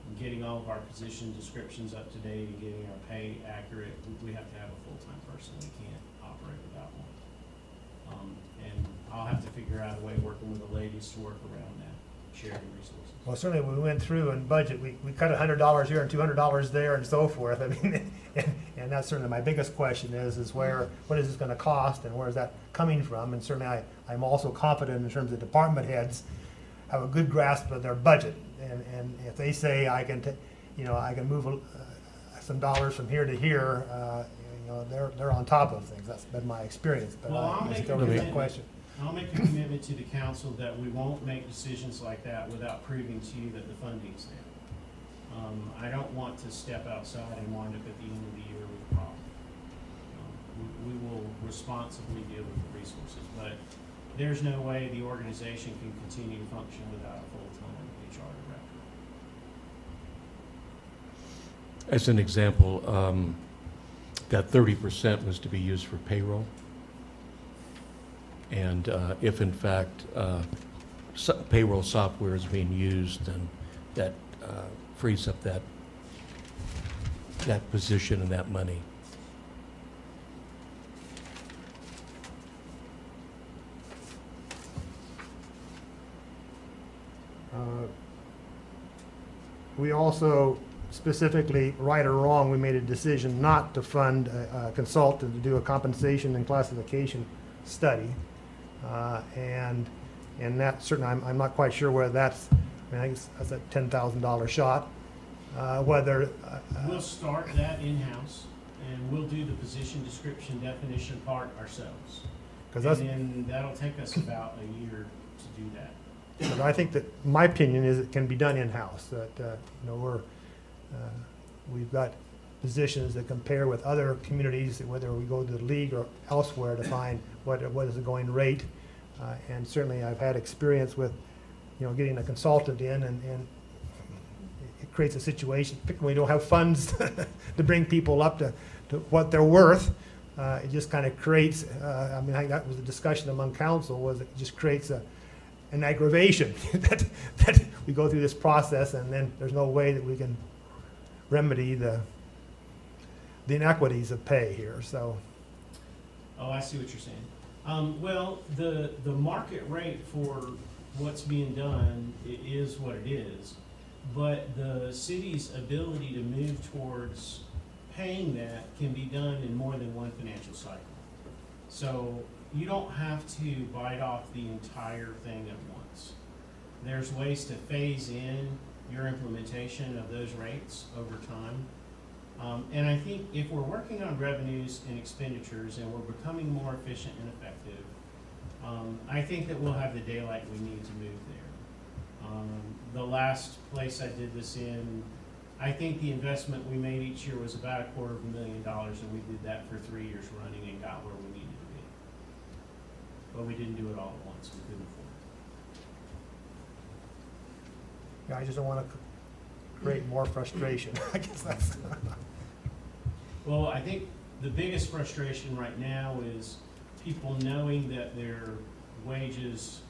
and getting all of our position descriptions up to date and getting our pay accurate, we- we have to have a full-time person. We can't operate without one. Um, and I'll have to figure out a way, working with the ladies, to work around that, sharing resources. Well, certainly, when we went through and budget, we, we cut a hundred dollars here and two hundred dollars there and so forth, I mean, and, and that's certainly my biggest question is, is where, what is this gonna cost, and where is that coming from? And certainly, I, I'm also confident in terms of department heads, have a good grasp of their budget. And, and if they say I can, you know, I can move uh, some dollars from here to here, uh, you know, they're, they're on top of things. That's been my experience, but Well, I'll I make a don't get that commitment. question. I'll make a commitment to the council that we won't make decisions like that without proving to you that the funding's there. Um, I don't want to step outside and wind up at the end of the year with a problem. Um, We, we will responsibly deal with the resources, but there's no way the organization can continue to function without a full-time HR director. As an example, um, that thirty percent was to be used for payroll. And uh, if in fact uh, payroll software is being used, then that uh, frees up that, that position and that money. Uh, We also specifically, right or wrong, we made a decision not to fund a a consultant to do a compensation and classification study. Uh, And, and that certainly, I'm, I'm not quite sure whether that's, I mean, I guess that's a ten thousand dollar shot. Uh, Whether, uh, We'll start that in-house, and we'll do the position description definition part ourselves. because that's, And then that'll take us about a year to do that. But I think that, my opinion is it can be done in-house, that, uh, you know, we're, uh, we've got positions that compare with other communities, whether we go to the league or elsewhere to find what, what is the going rate. Uh, And certainly I've had experience with, you know, getting a consultant in and, and it creates a situation, you don't have funds to bring people up to, to what they're worth. Uh, It just kind of creates, uh, I mean, I that was the discussion among council, was it just creates a, an aggravation that, that we go through this process and then there's no way that we can remedy the, the inequities of pay here, so. Oh, I see what you're saying. Um, well, the, the market rate for what's being done is what it is. But the city's ability to move towards paying that can be done in more than one financial cycle. So you don't have to bite off the entire thing at once. There's ways to phase in your implementation of those rates over time. Um, and I think if we're working on revenues and expenditures and we're becoming more efficient and effective, um, I think that we'll have the daylight we need to move there. Um, the last place I did this in, I think the investment we made each year was about a quarter of a million dollars, and we did that for three years running and got where we needed to be. But we didn't do it all at once, we couldn't afford it. Yeah, I just don't want to create more frustration, I guess that's. Well, I think the biggest frustration right now is people knowing that their wages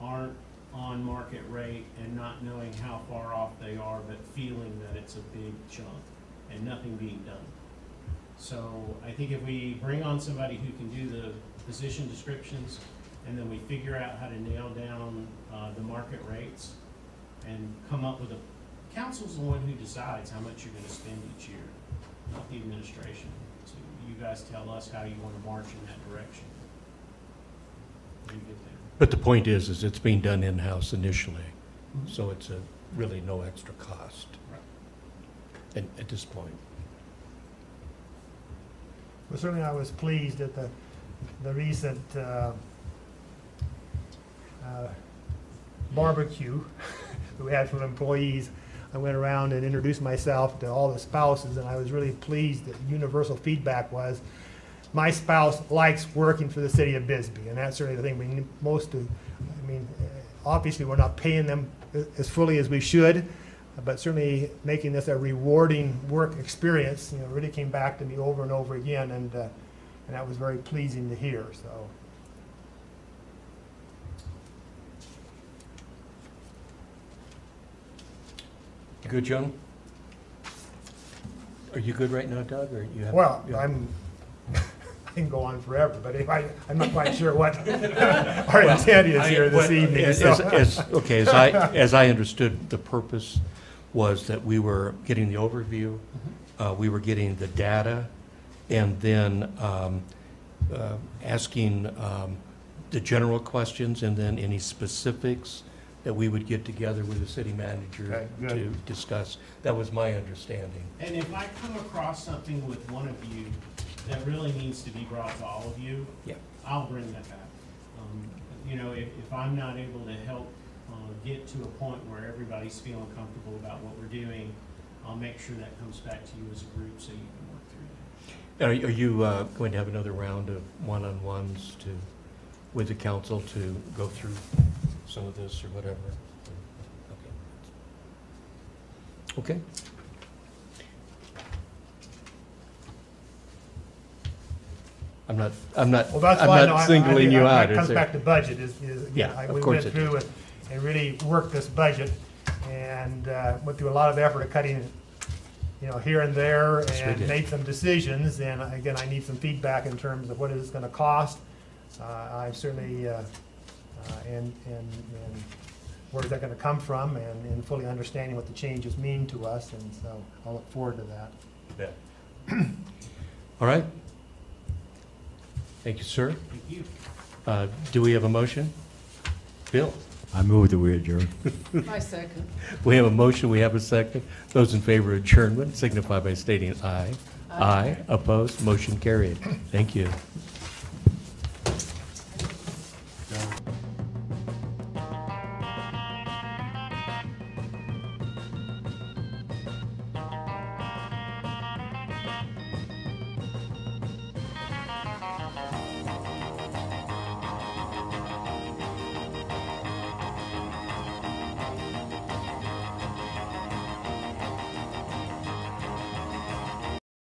aren't on market rate and not knowing how far off they are, but feeling that it's a big chunk and nothing being done. So I think if we bring on somebody who can do the position descriptions and then we figure out how to nail down, uh, the market rates and come up with a, council's the one who decides how much you're gonna spend each year not the administration. So you guys tell us how you want to march in that direction. You get there. But the point is, is it's being done in-house initially, so it's a, really no extra cost Right. at, at this point. Well, certainly I was pleased at the, the recent uh, uh, barbecue we had from employees. I went around and introduced myself to all the spouses, and I was really pleased that universal feedback was, my spouse likes working for the city of Bisbee, and that's certainly the thing we most to, I mean, uh, obviously, we're not paying them as fully as we should, but certainly making this a rewarding work experience, you know, really came back to me over and over again, and, uh, and that was very pleasing to hear, so. You good, Joan? Are you good right now, Doug, or you have? Well, yeah. I'm, I can go on forever, but if I, I'm not quite sure what our intent is I- here this what- evening, as- so. as- as- Okay, as I, as I understood, the purpose was that we were getting the overview, uh, we were getting the data, and then um, uh, asking um, the general questions, and then any specifics that we would get together with the city manager Okay, good. to discuss. That was my understanding. And if I come across something with one of you that really needs to be brought to all of you, Yeah. I'll bring that back. Um, You know, if, if I'm not able to help, uh, get to a point where everybody's feeling comfortable about what we're doing, I'll make sure that comes back to you as a group so you can work through that. Are are you uh, going to have another round of one-on-ones to, with the council to go through some of this or whatever? Okay. Okay. I'm not, I'm not, Well, that's why, no, I'm I- I not singling think you that out. Comes there? back to budget is, is, again, Yeah, I- of we course went it through does. it and really worked this budget and, uh, went through a lot of effort of cutting, you know, here and there Yes, we and did. made some decisions. And again, I need some feedback in terms of what is this gonna cost. Uh, I certainly, uh, uh, and, and, and where's that gonna come from and, and fully understanding what the changes mean to us. And so I'll look forward to that. Yeah. All right. Thank you, sir. Thank you. Uh, Do we have a motion? Bill? I move that we adjourn. My second. We have a motion, we have a second. Those in favor of adjournment signify by stating aye. Aye. Aye, opposed, motion carried. Thank you.